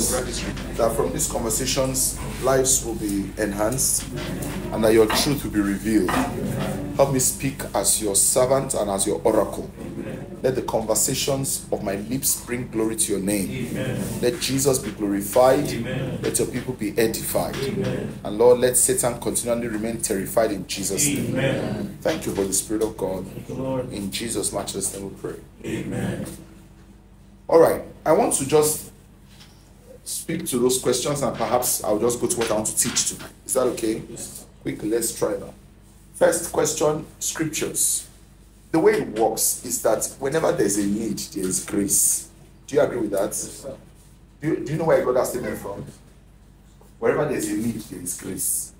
us that from these conversations, lives will be enhanced and that your truth will be revealed. Help me speak as your servant and as your oracle. Let the conversations of my lips bring glory to your name. Let Jesus be glorified. Let your people be edified. And Lord, let Satan continually remain terrified in Jesus' name. Thank you, Holy Spirit of God. In Jesus' matchless name we pray. Amen. All right. I want to just speak to those questions and perhaps I'll just go to what I want to teach tonight. Is that okay? Yes. Quick, let's try that. First question scriptures. The way it works is that whenever there's a need, there is grace. Do you agree with that? Yes. Do you, do you know where I got that statement from? Wherever there's a need, there is grace.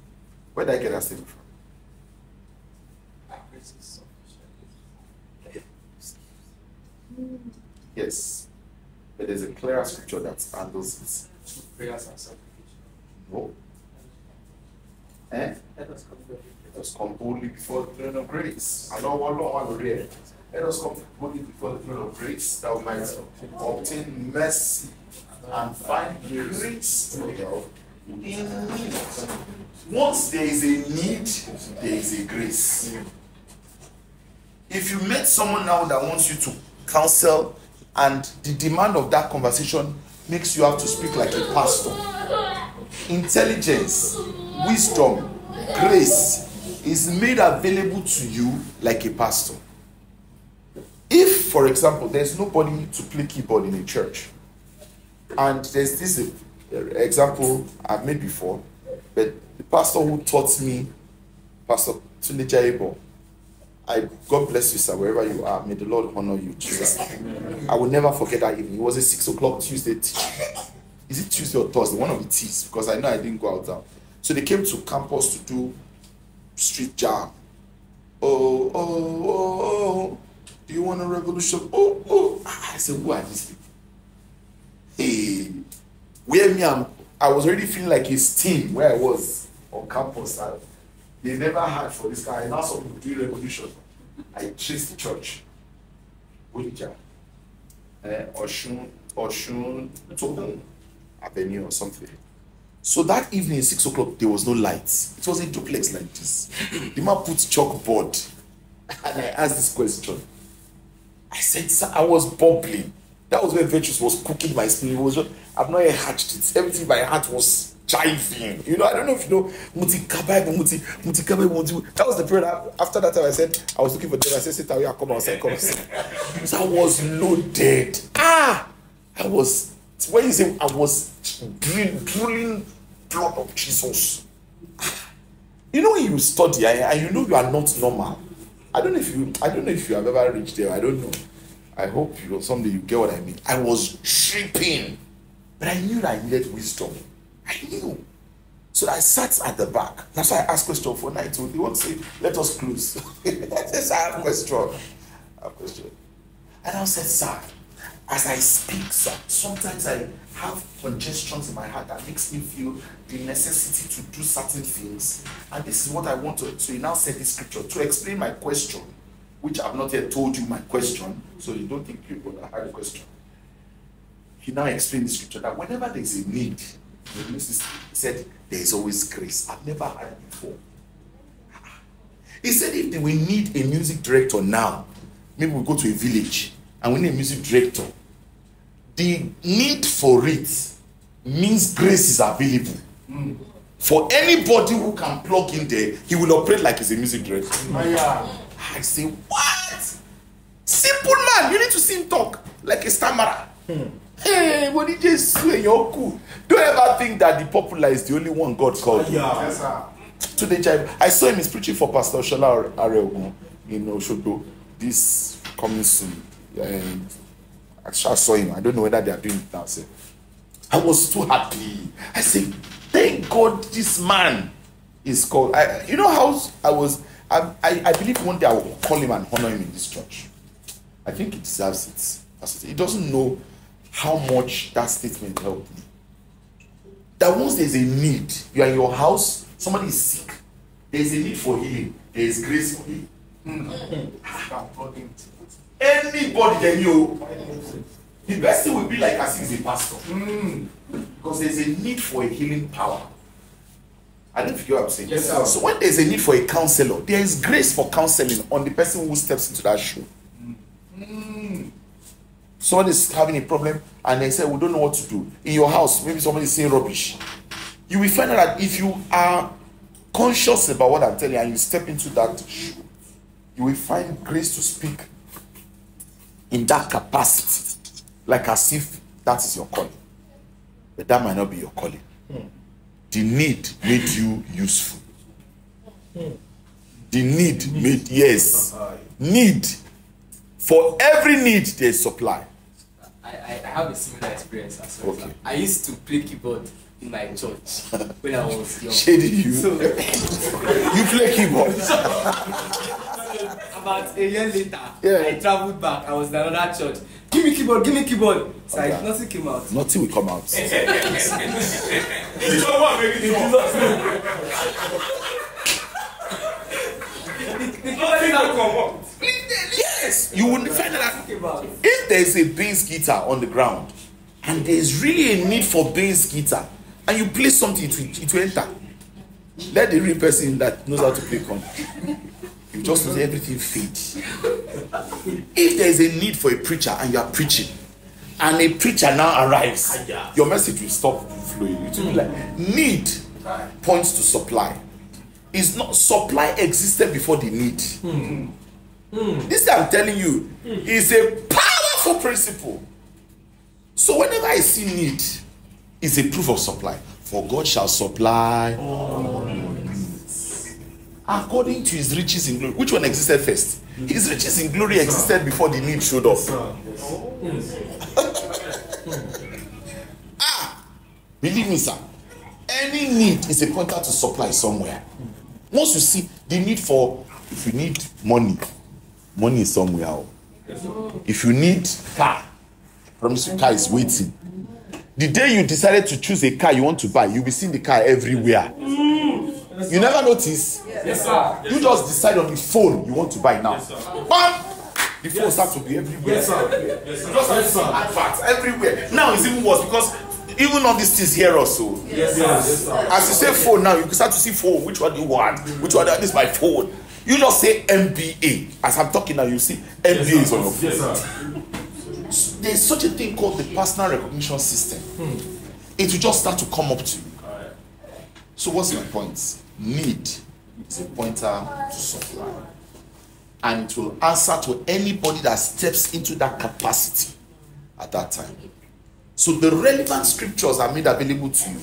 Where did I get that statement from? Yes. But there's a clearer scripture that handles it. Prayers and supplication. No. Eh? Let us come to Let us come boldly before the throne of grace. I know one Lord here. Let us come boldly before the throne of grace that we might obtain mercy and find grace to help in need. Once there is a need, there is a grace. If you met someone now that wants you to counsel, and the demand of that conversation makes you have to speak like a pastor, intelligence, wisdom, grace is made available to you like a pastor. If, for example, there's nobody to play keyboard in a church, and there's this example I've made before, but the pastor who taught me, Pastor Tunde Jaibo, I God bless you, sir, wherever you are. May the Lord honor you, Jesus. I will never forget that evening. It was a six o'clock Tuesday. Is it Tuesday or Thursday? One of the T's, because I know I didn't go out down. So they came to campus to do street jam. Oh, oh, oh, oh. Do you want a revolution? Oh, oh. I said, who are these people? Hey, where me am I was already feeling like a steam where I was on campus. I, they never had for this guy. Now some do revolution. I the church. Eh, Oshun, Oshun, Togun Avenue or something. So that evening, six o'clock, there was no lights. It was a duplex like this. the man put chalkboard, and I asked this question. I said, sir, I was bubbling. That was when Virtuous was cooking my spirit. It was just, I've not yet hatched it. Everything by heart was jiving. You know, I don't know if you know Muti Kabaibu, Muti, Muti Kabaibu, Muti. That was the period I- after that time I said, I was looking for them. I said, sit down come said, come. So I was loaded. Ah! I was, when you say I was drooling, drooling blood of Jesus. You know you study and you know you are not normal. I don't know if you I don't know if you have ever reached there. I don't know. I hope you someday you get what I mean. I was tripping, but I knew that I needed wisdom. I knew. So I sat at the back. That's why I asked question for night. Want to say, let us close. I said, I have question. I have question. And I said, sir, as I speak, sir, sometimes I have congestions in my heart that makes me feel the necessity to do certain things. And this is what I want to. So he now said this scripture to explain my question, which I've not yet told you my question. So you don't think you're going to have a question. He now explained the scripture that whenever there's a need, he uses- he said, there is always grace. I've never had it before. He said if we need a music director now, maybe we go to a village and we need a music director. The need for it means grace is available. For anybody who can plug in there, he will operate like he's a music director. I say, what? Simple man, you need to see him talk like a stammerer. Hey, what did you say? You're cool. Don't ever think that the popular is the only one God called. Yes, sir. Today, Jai- I saw him. He's preaching for Pastor Shola Areogun in Oshodo this coming soon. And I just saw him. I don't know whether they are doing it now. sir. I was too happy. I said, "Thank God, this man is called." I, you know how I was. I, I, I believe one day I will call him and honor him in this church. I think he deserves it. He doesn't know how much that statement helped me that once there's a need, you are in your house, somebody is sick, there's a need for healing, there is grace for healing. Hmm. Anybody can you. The best thing will be like as he's a pastor. Because there's a need for a healing power. I don't figure what I'm saying. Yes, sir. So when there's a need for a counselor, there is grace for counseling on the person who steps into that shoe. Hmm. Hmm. Someone is having a problem and they say, We don't know what to do. In your house, maybe somebody is saying rubbish. You will find out that if you are conscious about what I'm telling you and you step into that shoe, you will find grace to speak in that capacity, like as if that is your calling. But that might not be your calling. The need made you useful. The need made, yes, need. For every need, there's supply. I, I, I have a similar experience as well. Okay. I used to play keyboard in my church when I was young. Shady you. So You play keyboard. about a year later, Yeah. I traveled back. I was in another church. Give me keyboard, give me keyboard. So I, nothing came out. Nothing will come out. Yes, you will find that if there's a bass guitar on the ground and there's really a need for bass guitar and you play something it will, it will enter. Let the real person that knows how to play come. You just lose everything fade. If there's a need for a preacher and you are preaching and a preacher now arrives your message will stop flowing. It will be like need points to supply. It's not supply existed before the need this I'm telling you is a powerful principle. So whenever I see need, it's a proof of supply. For God shall supply according to his riches in glory. Which one existed first? His riches in glory existed before the need showed up. ah, believe me, sir. Any need is a pointer to supply somewhere. Once you see the need for, if you need money, money is somewhere. oh. If you need car, promise you car is waiting. The day you decided to choose a car you want to buy, you'll be seeing the car everywhere. You never notice. Yes, sir. You just decide on the phone you want to buy now. Bam! The phone starts to be everywhere. Yes, sir. You just start to see adverts everywhere. Now it's even worse because even all these things here also. Oh. Yes, sir. Yes, sir. As you say phone now, you can start to see phone. Which one do you want? Which one? This is my phone. You just say MBA. As I'm talking now, you see MBA is on your phone. Yes. There's such a thing called the personal recognition system. It will just start to come up to you. So what's my point? Need is a pointer to supply. And it will answer to anybody that steps into that capacity at that time. So the relevant scriptures are made available to you.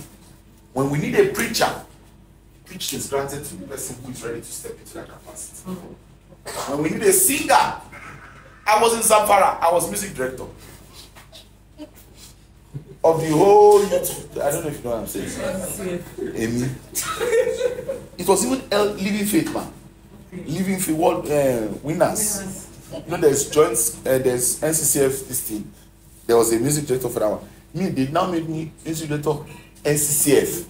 When we need a preacher, preaching is granted to the person who is ready to step into that capacity. When we need a singer, I was in Zamfara, I was music director of the whole youth. I don't know if you know what I'm saying. Amy. It was even El- Living Faith, man. Living Faith World uh, winners. You know, there's joints, uh, there's NCCF, this thing. There was a music director for that one. Me, they now made me music director NCCF.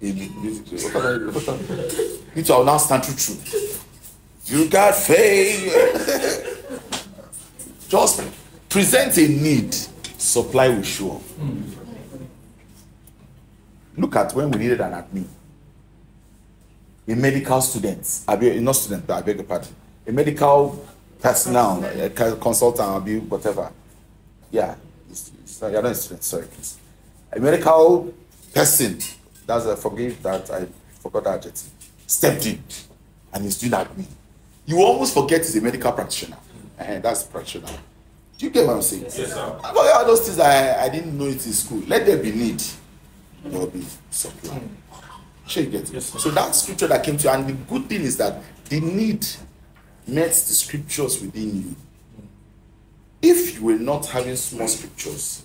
Director. What now stand through truth. You got faith. Just present a need, supply will show up. Look at when we needed an admin. A medical student, I be not student, but I beg your pardon. A medical personnel, a co- consultant, I be whatever. Yeah, it's, it's, you're not a student, sorry. A medical person, that's I forgive that I forgot that adjective, stepped in and he's doing admin. You almost forget he's a medical practitioner. And that's practitioner. Do you get what I'm saying? Yes, sir. I all those things I, I didn't know it in school. Let there be need, there will be supply. Sure, you get it. Yes, so that scripture that came to you, and the good thing is that the need met the scriptures within you. If you were not having small scriptures,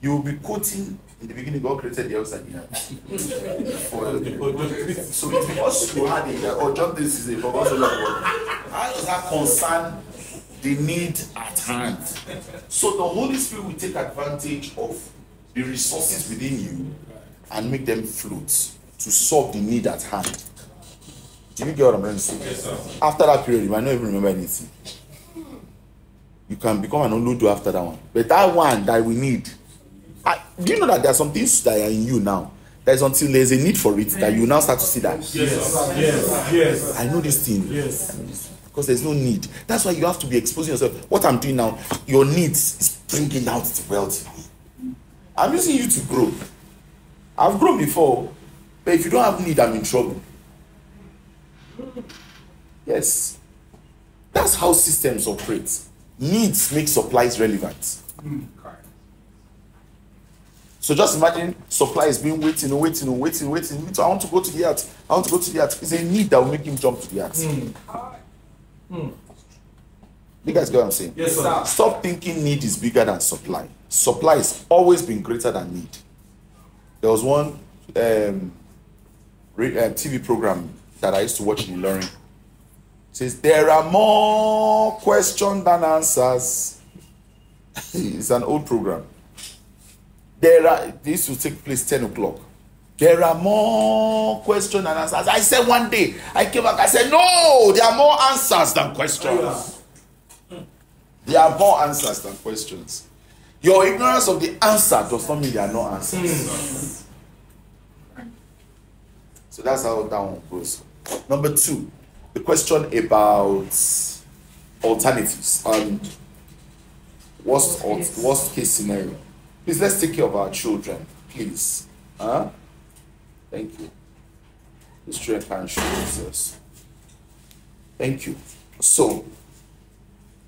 you will be quoting in the beginning God created the heavens and the earth. For- so it's because you had it, or John this is a for God's love. How does that concern the need at hand? So the Holy Spirit will take advantage of the resources within you and make them float to solve the need at hand. Do you get what I'm trying to say? Yes, sir. After that period, you might not even remember anything. You can become an Olodo after that one. But that one that we need, I, do you know that there are some things that are in you now? That is until there's a need for it that you now start to see that. Yes, yes, yes, I know this thing. yes. Because there's no need. That's why you have to be exposing yourself. What I'm doing now, your needs is bringing out the wealth in me. I'm using you to grow. I've grown before, but if you don't have need, I'm in trouble. Yes. That's how systems operate. Needs make supplies relevant. So just imagine supply is being waiting, waiting, waiting, waiting. waiting. I want to go to the yacht. I want to go to the yacht. It's a need that will make him jump to the yacht. You guys get what I'm saying? Yes, sir. Stop thinking need is bigger than supply. Supply has always been greater than need. There was one um, uh, TV program that I used to watch in Learning. It says there are more questions than answers. it's an old program. There are this will take place 10 o'clock. There are more questions than answers. I said one day, I came back, I said, No, there are more answers than questions. There are more answers than questions. Your ignorance of the answer does not mean there are no answers. So that's how that one goes. Number two, the question about alternatives and worst, worst case scenario. Please let's take care of our children, please. Huh? Thank you. These children can show. Thank you. So,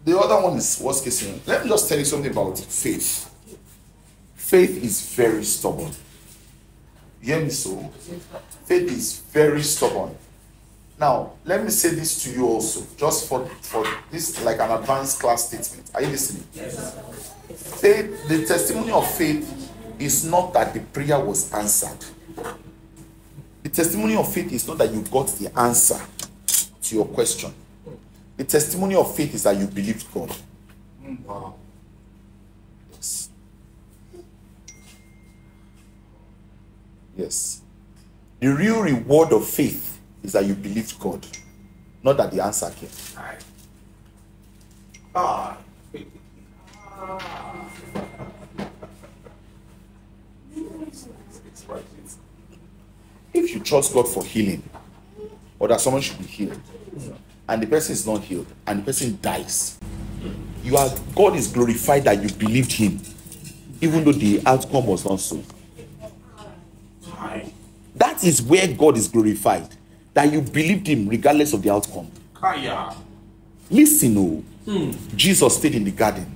the other one is worst case. Let me just tell you something about faith. Faith is very stubborn. You hear me so? Faith is very stubborn. Now, let me say this to you also, just for, for this like an advanced class statement. Are you listening? Faith, the testimony of faith is not that the prayer was answered. The testimony of faith is not that you got the answer to your question. The testimony of faith is that you believed God. Wow. Yes. Yes. The real reward of faith is that you believed God, not that the answer came. Ah. If you trust God for healing, or that someone should be healed, and the person is not healed, and the person dies, you are God is glorified that you believed Him, even though the outcome was not so. That is where God is glorified, that you believed Him regardless of the outcome. Kaya. Listen, oh, Jesus stayed in the garden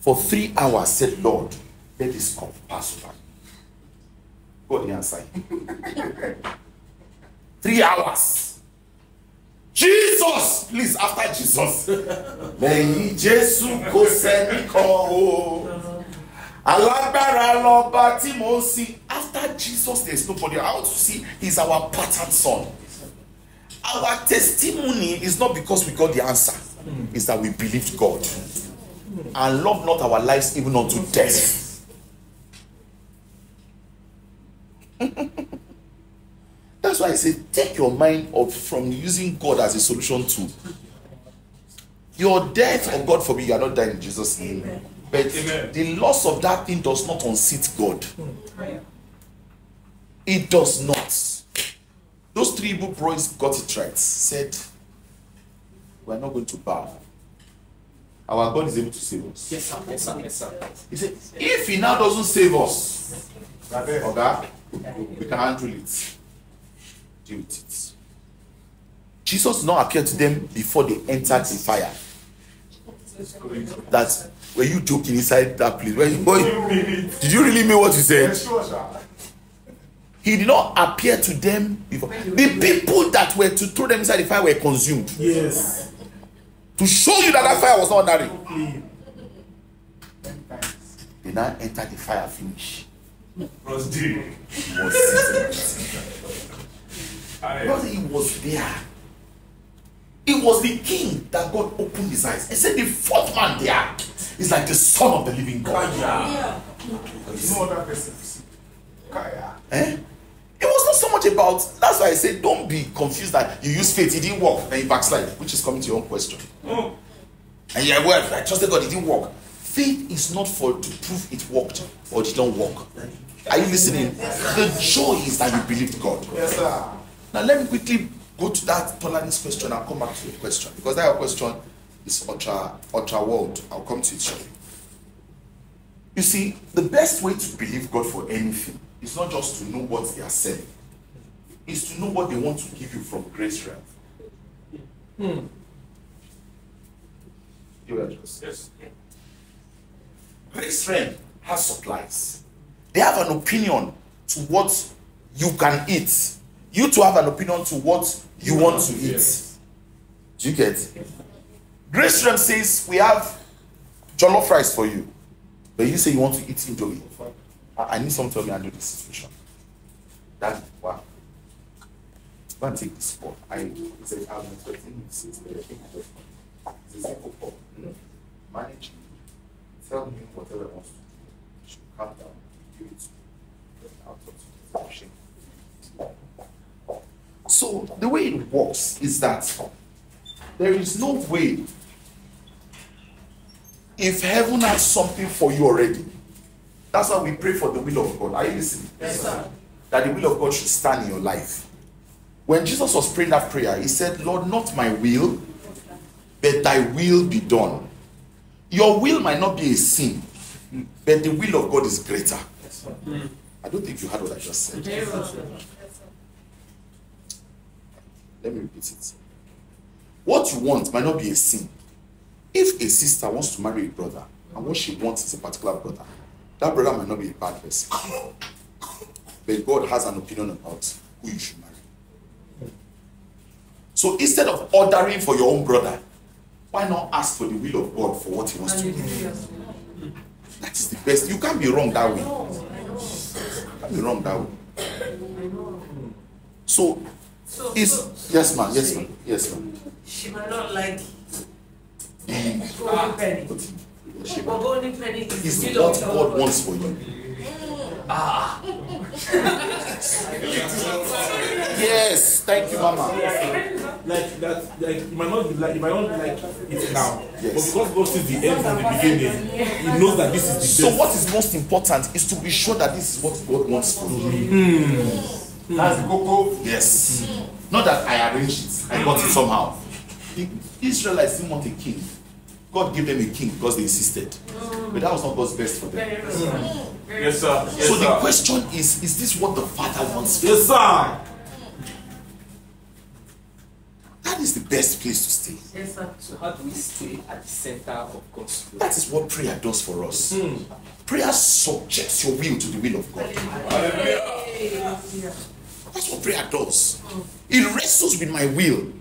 for three hours, said, Lord, let this cup pass over. God the answer. three hours. Jesus, please, after Jesus. Lẹ́yìn Jésù kò sẹ́ni kan o. Alágbára lọ́ba tí mo ń sìn. After Jesus, there is nobody. I want to see he's our pattern son. Our testimony is not because we got the answer, it's that we believed God and love not our lives even unto death. That's why I say take your mind off from using God as a solution tool. Your death, or God forbid, you are not dying in Jesus' name. But Amen. the loss of that thing does not unseat God. It does not. Three Igbo boys got it right. Said, We're not going to bow. Our God is able to save us. Yes, sir. Yes, sir. Yes, sir. He said, If He now doesn't save us, okay, we can handle it. Deal with it. Jesus did not appear to them before they entered the fire. That were you joking inside that place? Were you, were you- did you really mean what you said? He did not appear to them before. The people that were to throw them inside the fire were consumed. Yes. To show you that that fire was not ordinary. They now entered the fire finish. Because he was there. It was the king that God opened his eyes. He said, The fourth man there is like the son of the living God. Kaya. No other person. Kaya. Eh? It was not so much about that's why I say don't be confused that you use faith, it didn't work, then you backslide, which is coming to your own question. Oh. And yeah, well, I trusted God, it didn't work. faith is not for to prove it worked or it don't work. Are you listening? The joy is that you believed God. Yes, sir. Now let me quickly go to that Tolanis question and come back to your question because that question is ultra ultra world. I'll come to it shortly. You see, the best way to believe God for anything is not just to know what they are saying, it's to know what they want to give you from grace realm. You are just Yes. Grace realm has supplies. They have an opinion to what you can eat. You to have an opinion to what you want to eat. Do you get? Grace realm says we have jollof rice for you, but you say you want to eat indomie. I, I need someone to help me handle this situation. That wow. Go and take this call. I said I'm expecting you since the It's a simple call. Manage it. Tell me whatever I wants to do. You should calm down. Give it to me. I'll talk to you. So the way it works is that there is no way if heaven has something for you already. That's why we pray for the will of God. Are you listening? Yes, sir. That the will of God should stand in your life. When Jesus was praying that prayer, he said, Lord, not my will, but thy will be done. Your will might not be a sin, but the will of God is greater. I don't think you heard what I just said. Let me repeat it. What you want might not be a sin. If a sister wants to marry a brother, and what she wants is a particular brother, that brother might not be a bad person. But God has an opinion about who you should marry. So instead of ordering for your own brother, why not ask for the will of God for what he wants to do? That is the best. You can't be wrong that way. You can't be wrong that way. So, So, is so yes, ma'am, yes, ma'am, yes, ma'am. she might not like is what God wants for you. Yes, thank you, Mama. Like that, like you might not be like you might not like it now, Yes. but because God sees the end from the beginning, He knows that this is the So, best. what is most important is to be sure that this is what God wants for you. That's the cocoa. Yes. Not that I arranged it, I got it somehow. The Israelites didn't want a king. God gave them a king because they insisted. But that was not God's best for them. Very mm. well. Yes, sir. Yes, So, the question is is this what the Father wants for Yes, sir. That is the best place to stay. Yes, sir. So how do we stay at the center of God's will? That is what prayer does for us. Mm. Prayer subjects your will to the will of God. That's what prayer does. Mm. It wrestles with my will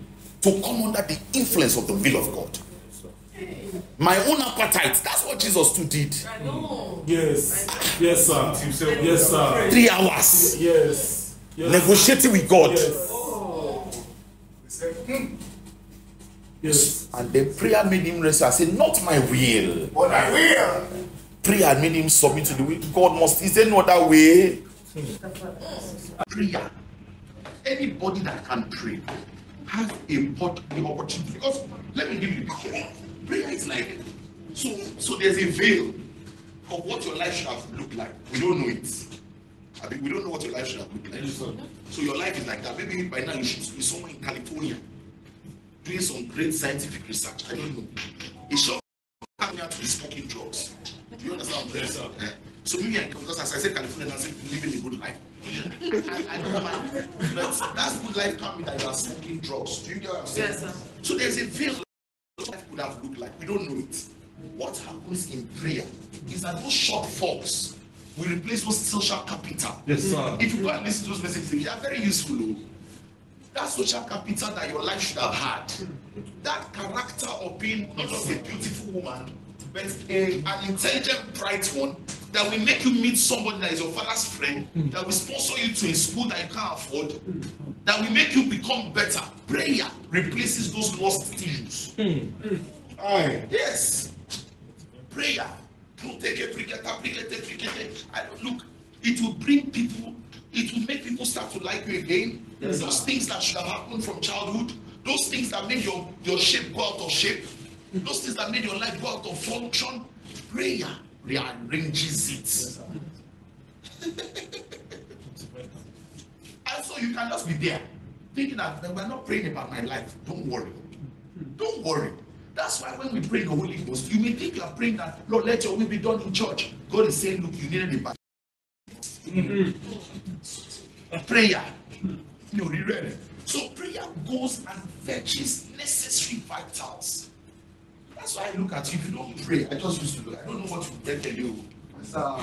to come under the influence of the will of God. My own appetite. That's what Jesus too did. I. Yes. Yes, sir. Yes, sir. Three hours Yes. Yes. negotiating with God. Yes. "Hmm." Yes. And then prayer made him wrestle and say, Not my will. But I will. Prayer made him submit to the will. God must. Is there no other way? Prayer. Anybody that can pray has a pot the opportunity. Because let me give you the picture. Prayer is like so so there's a veil of what your life should have looked like. We don't know it. I mean, we don't know what your life should have looked like. So your life is like that. Maybe by now you should be somewhere in California doing some great scientific research. I don't know. It's sure coming out to be smoking drugs. Do you understand what I'm saying? Eh? So maybe I, because as I said, California, I said living a good life. I, I don't mind. But that's good life coming that you are smoking drugs. Do you get what I'm saying? Yes, sir. So there's a veil of life could have looked like. We don't know it. What happens in prayer is that those shortfalls will replace those social capital. Yes, sir. If you go and listen to those messages, they are very useful. oh. That social capital that your life should have had, that character of being not just a beautiful woman, but a, an intelligent, bright one, that will make you meet somebody that is your father's friend, hmm. that will sponsor you to a school that you can't afford, that will make you become better. Prayer replaces those lost tissues. Hmm. Aye. Yes. Prayer. Prikete, prikete. I don't look. It will bring people. It will make people start to like you again. Hmm. those things that should have happened from childhood. Those things that made your your shape go out of shape. Those things that made your life go out of function. prayer rearranges it. and so you can just be there thinking that we're not praying about my life. Don't worry. Don't worry. That's why when we pray the Holy Ghost, you may think you are praying that, Lord, let your will be done in church. God is saying, look, you needed a bath. prayer. You read it. So prayer goes and fetches necessary vitals. That's why I look at you. If you don't pray, I just used to do. I don't know what to tell you. Sir.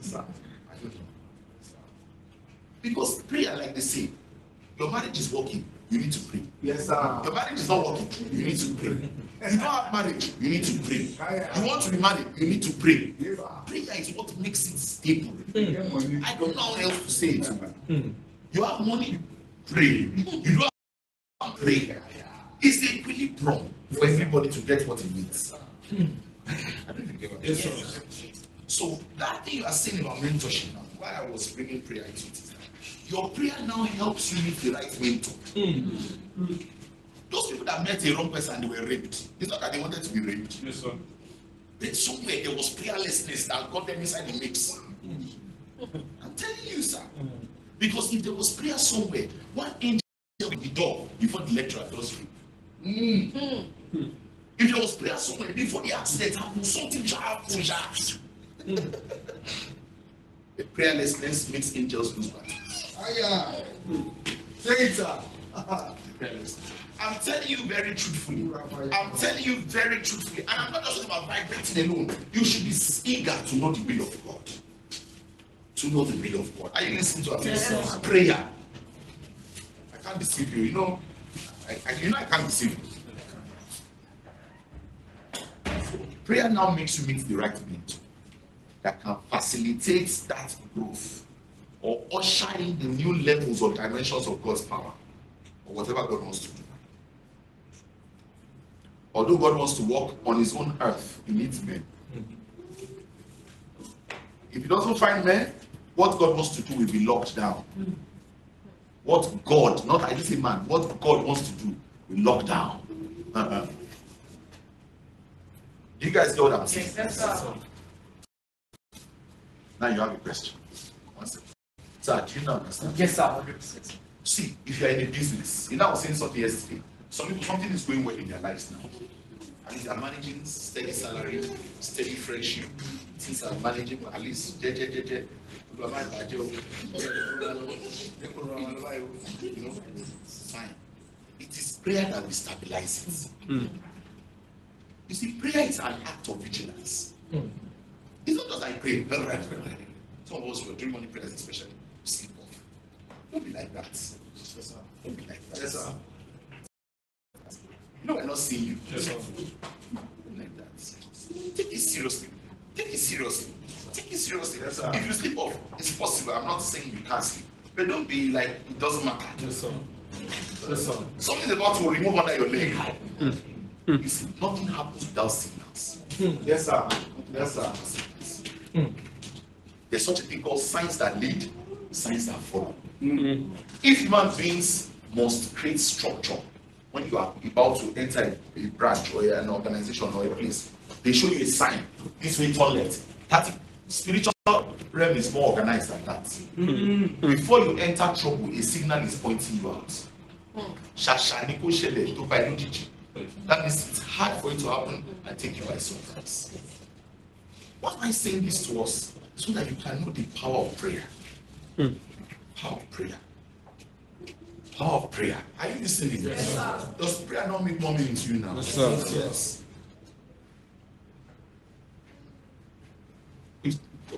Sir, I don't know. Because prayer, like they say, your marriage is working, you need to pray. Yes, sir. Your marriage is not working, you need to pray. You don't have marriage, you need to pray. Ah, you want to be married, you need to pray. Yes. Prayer is what makes it stable. Hmm. Get. I don't know how else to say it. Hmm. You have money, pray. You don't have money. pray. It's a equilibrium for everybody to get what he needs. Hmm. I don't even get what I'm. So that thing you are saying about mentorship now, why I was bringing prayer into it, is your prayer now helps you meet the right mentor. Hmm. Those people that met a wrong person and they were raped, it's not that they wanted to be raped. Yes, sir. But somewhere there was prayerlessness that got them inside the mix. Hmm. I'm telling you, sir. Because if there was prayer somewhere, one angel would be door before the lecturer does rape. Mm. If there was prayer somewhere before the accident happened, something shall happen. shall. The prayerlessness makes angels lose battles. Aya. Say it, sir. I'm telling you very truthfully. I'm telling you very truthfully. And I'm not just talking about vibrating alone. You should be eager to know the will of God. To know the will of God. Are you listening to us? Yes. Prayer. I can't deceive you. You know, I, you know I can't deceive you. Prayer now makes you meet the right mentor that can facilitate that growth or usher in the new levels or dimensions of God's power or whatever God wants to do. Although God wants to walk on his own earth, he needs men. If he doesn't find men, what God wants to do will be locked down. What God, not I didn't say man, what God wants to do will lock down. Uh-uh. Do you guys get what I'm saying? Yes, sir. Now you have a question. One second. Sir, do you now understand? Yes, sir, 100%. See, if you're in a business, you know, I was saying something yesterday. Some people, something is going well in their lives now. At least they're managing steady salary, steady friendship. Things are managing, at least, je, je, je, je. You know, it's fine. It is prayer that will stabilize it. Hmm. You see, prayer is an act of vigilance. Hmm. It's not just like pray. Some of us were doing morning prayers, especially sleep off. Don't be like that. Don't be like that. Yes, sir. You know, we're not seeing you. Yes, sir. Don't be like that. Take it seriously. Take it seriously take it seriously. Yes, sir. If you sleep off, it's possible. I'm not saying you can't sleep. But don't be like, it doesn't matter. Yes, sir. Yes, sir. About to remove under your leg. Mm. You see, nothing happens without signals. Mm. Yes, sir. Yes, sir. Mm. There's such a thing called signs that lead, signs that follow. Mm-hmm. If human beings must create structure, when you are about to enter a branch or an organization or a place, they show you a sign. This way toilet, 30 spiritual realm is more organized than that. Before you enter trouble, a signal is pointing you out. Ṣàṣà ni kò ṣẹlẹ̀ tó bá inú jíjì. That means it's hard for it to happen and take you by surprise. Why am I saying this to us? So that you can know the power of prayer. Power of prayer. Power of prayer. Are you listening? Yes, sir. Does prayer not make more meaning to you now? Yes, sir. Yes.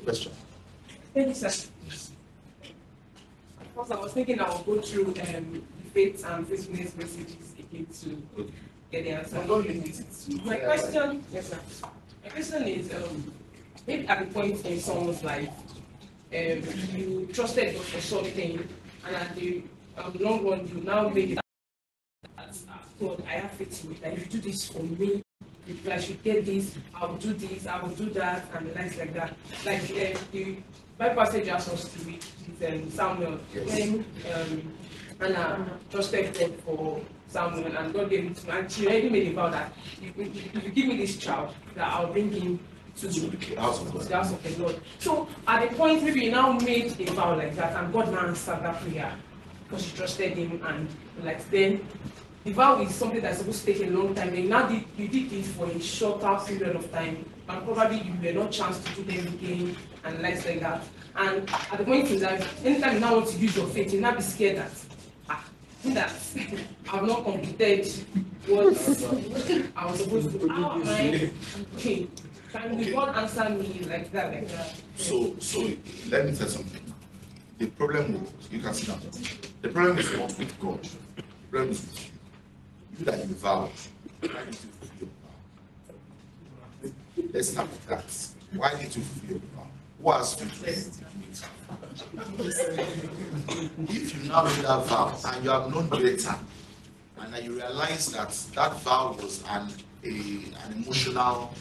Question. Thank you, sir. First, I was thinking I would go through um, faith and faithfulness messages again to get the answer. My question, yes, sir. My question is, um, maybe at a point in someone's life, um, you trusted God for something, and at the um, long run, you now make it. God, I have faith in you. That you do this for me, if I should get this, I will do this, I will do that, and the likes like that. Like uh, the Bible passage asks us to read is um, Samuel when um, Anna trusted God for Samuel and God gave it to me. And she already made a vow that if, if, if you give me this child, that I'll bring him to the house of the house of the Lord. So at the point maybe you now made a vow like that and God now answered that prayer because you trusted him and like then the vow is something that's supposed to take a long time. And now did, you did it for a shorter period of time and probably you were not chance to do them again and likes like that. And at the point in time, anytime you now want to use your faith, you now be scared that ah, that I've not completed what I was supposed to. How am I? Okay. Can the God answer me like that, like that? So, so let me tell something. The problem you can sit down. The problem is not with God. The problem is with you. You that you vowed. Let's start with that. Why did you your vow? Who you to If you now made that vow and you have known better, and you realize that that vow was an a, an emotional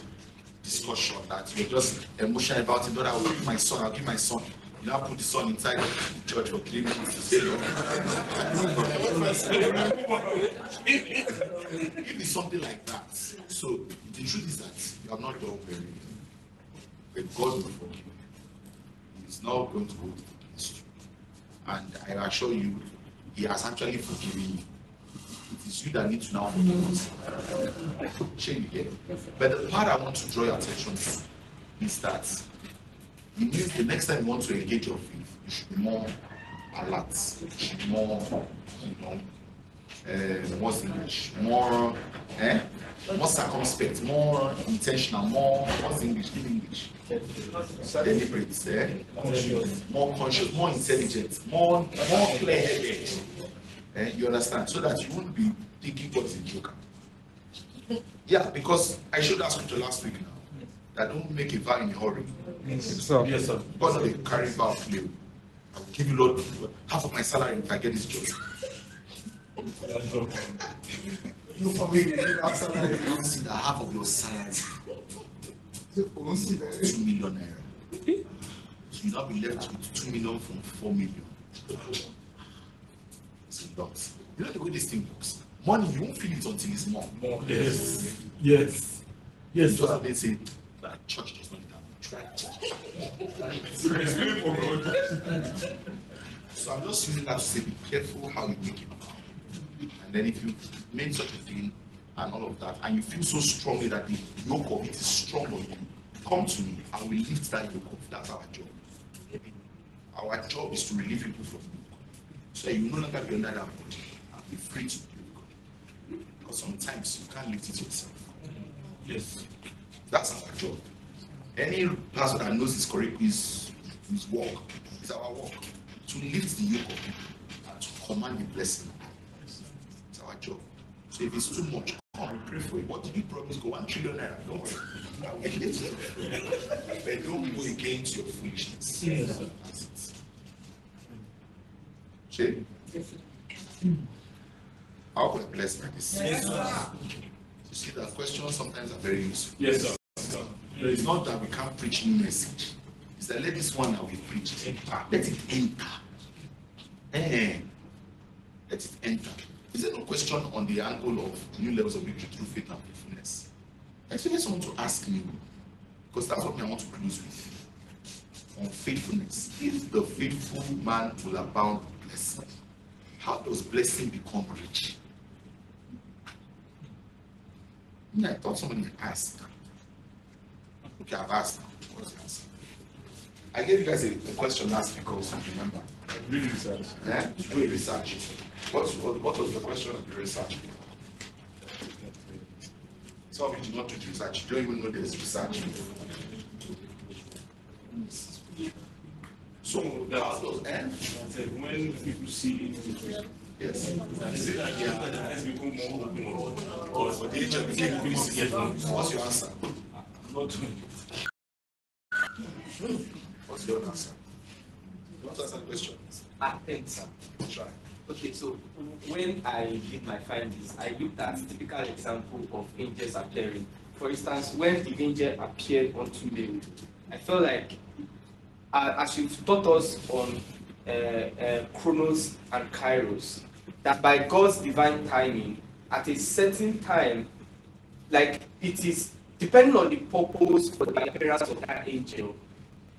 discussion that you're just emotional about it. Not I will give my son, I'll give my son. Now put the son inside the church for three minutes to say, it's something like that. So the truth is that you have not done very. But God will forgive you. He's not going to hold it against you. And I assure you, He has actually forgiven you. It is you that need to now forgive. Shame you get. But the part I want to draw your attention to is that it means the next time you want to engage your faith, you should be more alert, you should be more, you know, uh, what's English? More, eh? More circumspect, more intentional, more, what's English? Give English. Deliberate, eh? More conscious, more intelligent, more, more clear-headed. Eh? You understand? So that you won't be thinking God's a joker. Yeah, because I showed that scripture last week now. That don't make a vow in a hurry. Yes, sir. God not a carry vow play. I will give you Lord half of my salary if I get this job. No family, you have salary. You don't see that half of your salary, You won't see two million naira. So you now be left with two million from four million. It's a lot. You know the way this thing works. Money, you won't feel it until it's more. More, yes, yes, yes, Just sir. as they say, that church does not need that much. Especially for God. So I'm just using that to say, be careful how you make it. And then if you made such a thing and all of that, and you feel so strongly that the yoke of it is strong on you, come to me and we lift that yoke off. That's our job. Our job is to relieve people from yoke. So you no longer be under that body and be free to yoke. Because sometimes you can't lift it yourself. Yes. That's our job. Any pastor that knows his correct his, his work is our work to lift the yoke of people and to command the blessing. It's our job. So if it's too much, come and pray for it. What did you promise? Go one trillion naira. Don't worry. I will get. But don't go against your foolishness. Yes. See? Hope we're blessed by this. Yes, sir. You see that questions sometimes are very useful. Yes, sir. It's not that we can't preach new message. It's that let this one that we preach enter. Let it enter. Eh. Let it enter. Is there no question on the angle of new levels of victory through faith and faithfulness? Expect someone to ask me, because that's what I want to close with. On faithfulness. If the faithful man will abound with blessing, how does blessing become rich? I thought somebody asked. Okay, I've asked now. What's the answer? I gave you guys a, a question last week also, remember? Really, sir. Eh? Do a research. What, what, what was the question of the research? Some of you do not do research. You don't even know there's research. So, the does, eh? When people see it, Yes. they say that yeah, become more open. Or the Did you people begin to. What's your answer? Not What's your answer? You want to answer the question? Ah. Try. Okay, so when I did my findings, I looked at typical example of angels appearing. For instance, when the angel appeared unto Mary, I felt like, uh, as you've taught us on uh, uh, Chronos and Kairos. That by God's divine timing, at a certain time, like it is depending on the purpose for the appearance of that angel,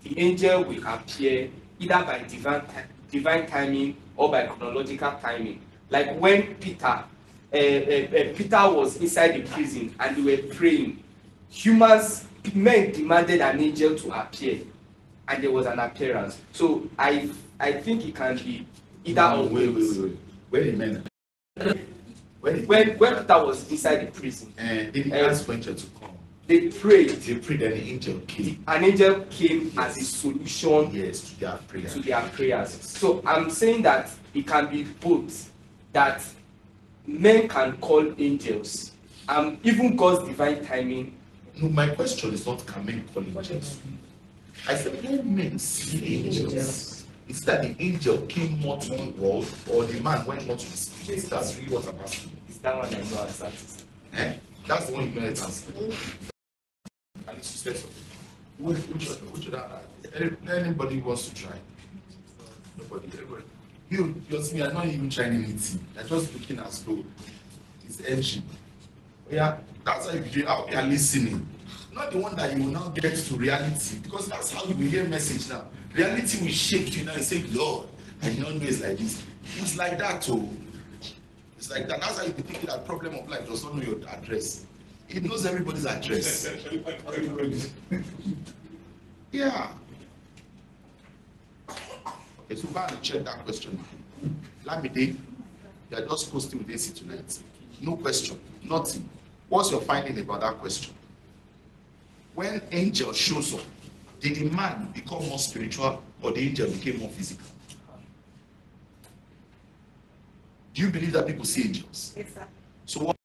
the angel will appear either by divine divine timing or by chronological timing. Like when Peter, uh, uh, uh, Peter was inside the prison and they were praying, humans, men demanded an angel to appear, and there was an appearance. So I, I think it can be either No, or wait, wait, wait. The men? Where the When when Peter was inside the prison, and they Eh. asked venture to come. They prayed. They prayed and the angel came. An angel came as a solution Yes, to their prayer. to their prayers. So I'm saying that it can be both. That men can call angels, um, even God's divine timing. No, my question is not can men call angels. I said, when men see angels, it's that the angel came more to the world or the man went more to the spirit. That's really what I'm asking. Is that one I know as that is. Eh? That's the one you know it answer. It's so. Which, which, which any- anybody wants to try? Nobody, everybody. You, you're I'm not even trying anything. I'm just looking as though it's edgy. Yeah, that's how you begin out there listening. Not the one that you will now get to reality, because that's how you will hear message now. Reality will shake you now and say, Lord, I did not know it's like this. It's like that too. It's like that. That's how you be thinking that problem of life does not know your address. It knows everybody's address. yeah. Okay, so go and check that question. Lamide, you are just posting with AC tonight. No question, nothing. What's your finding about that question? When angel shows up, did the man become more spiritual or the angel became more physical? Do you believe that people see angels? Yes, sir. So what?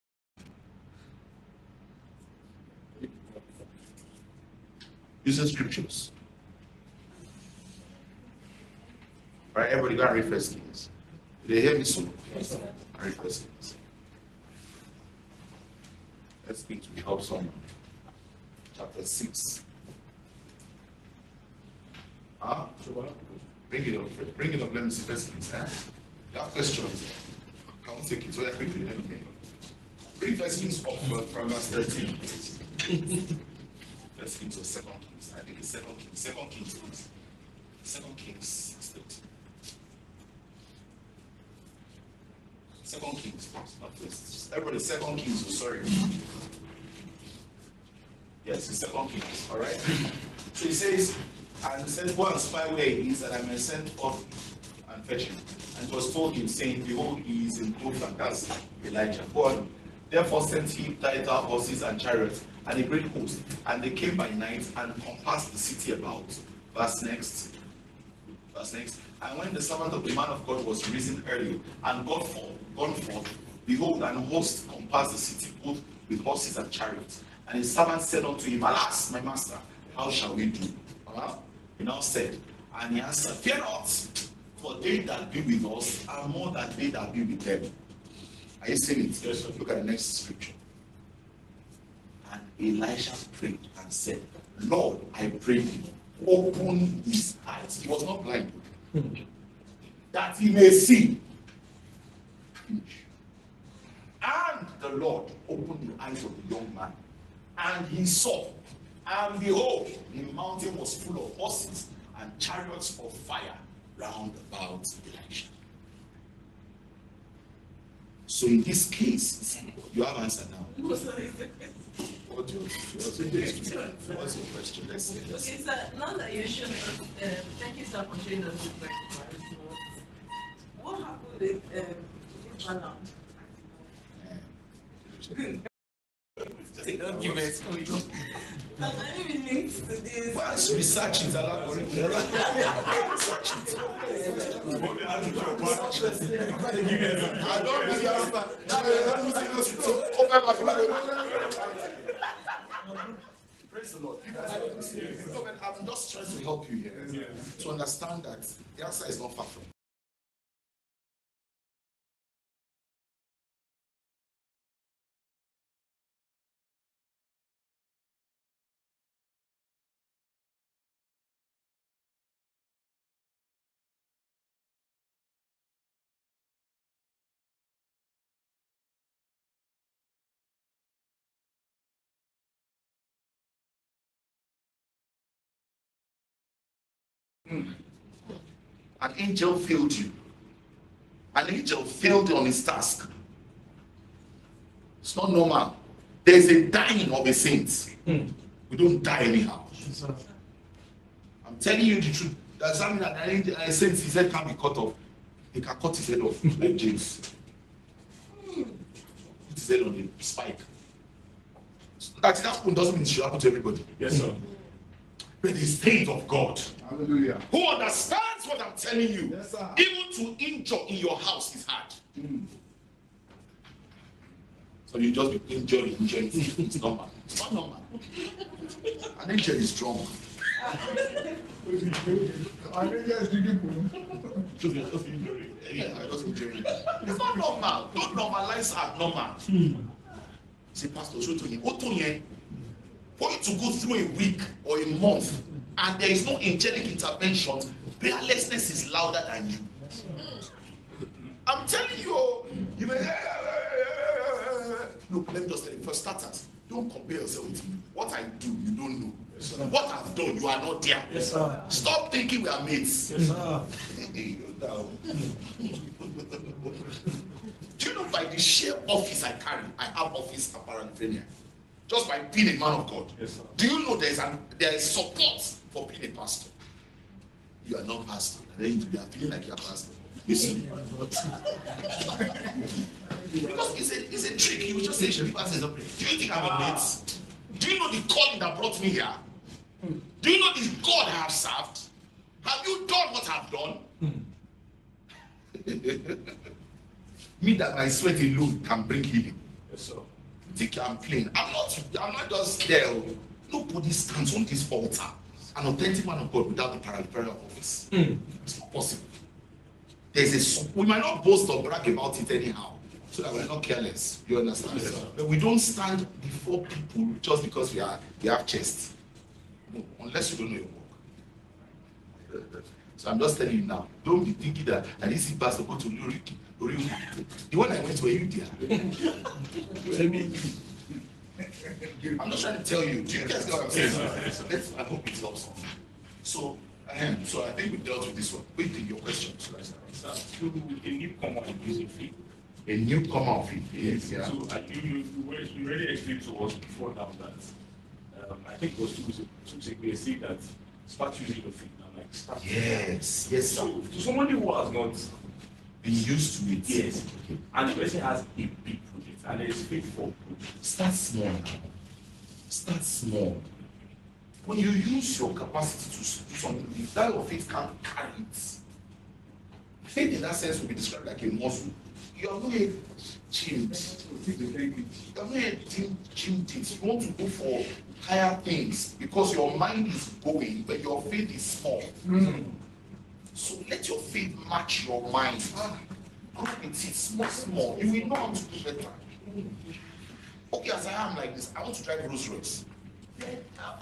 Using scriptures. Right, everybody got read first they hear me soon? I read first. Let's speak to help someone. Chapter six. Ah, bring it up, bring it up, let me see first Kings, eh? You have questions? Won't take it so that quickly, let me. Bring first Kings up uh, from verse thirteen. First Kings or Second I think it's Second Kings, Second Kings, please. Second Kings, six thirteen. Second Kings, not first. Everybody, Second Kings, oh, sorry. Yes, it's Second Kings, all right? So he says, and go and spy where he is, that I may send off and fetch him. And it was told him, saying, Behold, he is in clothes, and that's Elijah. Go on. Therefore sent he thither horses and chariots and a great host, and they came by night and compassed the city about. Verse next. Verse next. And when the servant of the man of God was risen early and gone forth, gone forth, behold, an host compassed the city, both with horses and chariots. And his servant said unto him, Alas, my master, how shall we do? Uh-huh. He now said, and he answered, Fear not, for they that be with us are more than they that be with them. Are you seeing it? Yes. Look at the next scripture. And Elisha prayed and said, Lord, I pray thee, open his eyes. He was not blind. that he may see. And the Lord opened the eyes of the young man, and he saw. And behold, the mountain was full of horses and chariots of fire round about Elisha. So in this case, you have answer now. What you, what's your question? Sir, now that you sir, for showing us the question. What happened with, um? Don't give us. Does any relate to this? Once research it, allow for it. I don't. Praise the Lord. I'm just trying to help you here to understand that the answer is not far from An angel failed you. An angel failed on his task. It's not normal. There's a dying of a saint. Hmm. We don't die anyhow. I'm telling you the truth. Does that mean that an angel, a saint, his head can't be cut off? He can cut his head off, like James. Put his head on the spike. That that happen doesn't mean it should happen to everybody. Yes, sir. But the state of God, Hallelujah. who understands what I'm telling you, Yes, sir. even to injure in your house is hard. Mm. So you just be injuring, injuring. It's normal. It's not normal. An injury is strong. I think yes, you can Just be just be injuring. Yeah, I just injuring. It's not normal. Don't normalize abnormal. Hmm. Say, Pastor, so to him, what to him? You to go through a week or a month and there is no angelic intervention, prayerlessness is louder than you. I'm telling you, oh, you may. Look, let me just tell you, for starters, don't compare yourself with me. What I do, you don't know. What I've done, you are not there. Yes, sir. Stop thinking we are mates. Yes, sir. Do you know by the sheer office I carry, I have office apparently just by being a man of God. Yes, sir. Do you know there is an there is support for being a pastor? You are not pastor, and then you are feeling like you are pastor. You see, because it's a it's a trick. You just say, "Should pastor is not. Do you think I'm a mate? Do you know the calling that brought me here? Do you know the God I have served? Have you done what I've done? Hmm. me that my sweat alone can bring healing. Yes, sir. Think I'm playing? I'm not. I'm not just there. Nobody stands on this altar, an authentic man of God, without the parallel office. It's not possible. There's a. We might not boast or brag about it anyhow, so that we're not careless. You understand? Yes, sir. But we don't stand before people just because we are we have chest. No, unless you don't know your work. So I'm just telling you now. Don't be thinking that didn't see Pastor go to Luriki. The one I went to, were you there? I'm not trying to tell you. Do you guys get what I'm saying? Let's, I hope it helps. So, um, so I think we dealt with this one. Wait till your question. To a newcomer in music field. A newcomer of it. Yes, yeah. So uh, you, you, you already explained to us before now that um, I think it was two weeks ago, you said that start using your feet now, like start. Yes, yes. So to somebody who has not, Be used to it. yes, and the person has a big project and there is faith for. Start small. Start small. When you use your capacity to do something, the dial of faith can't carry it. Faith in that sense will be described like a muscle. You are not a gym. You are not a gym, gym it. You want to go for higher things because your mind is going, but your faith is small. Mm. So let your faith match your mind. Grow with it, small, small. You will know how to do better. Okay, as I am like this, I want to drive Rolls Royce.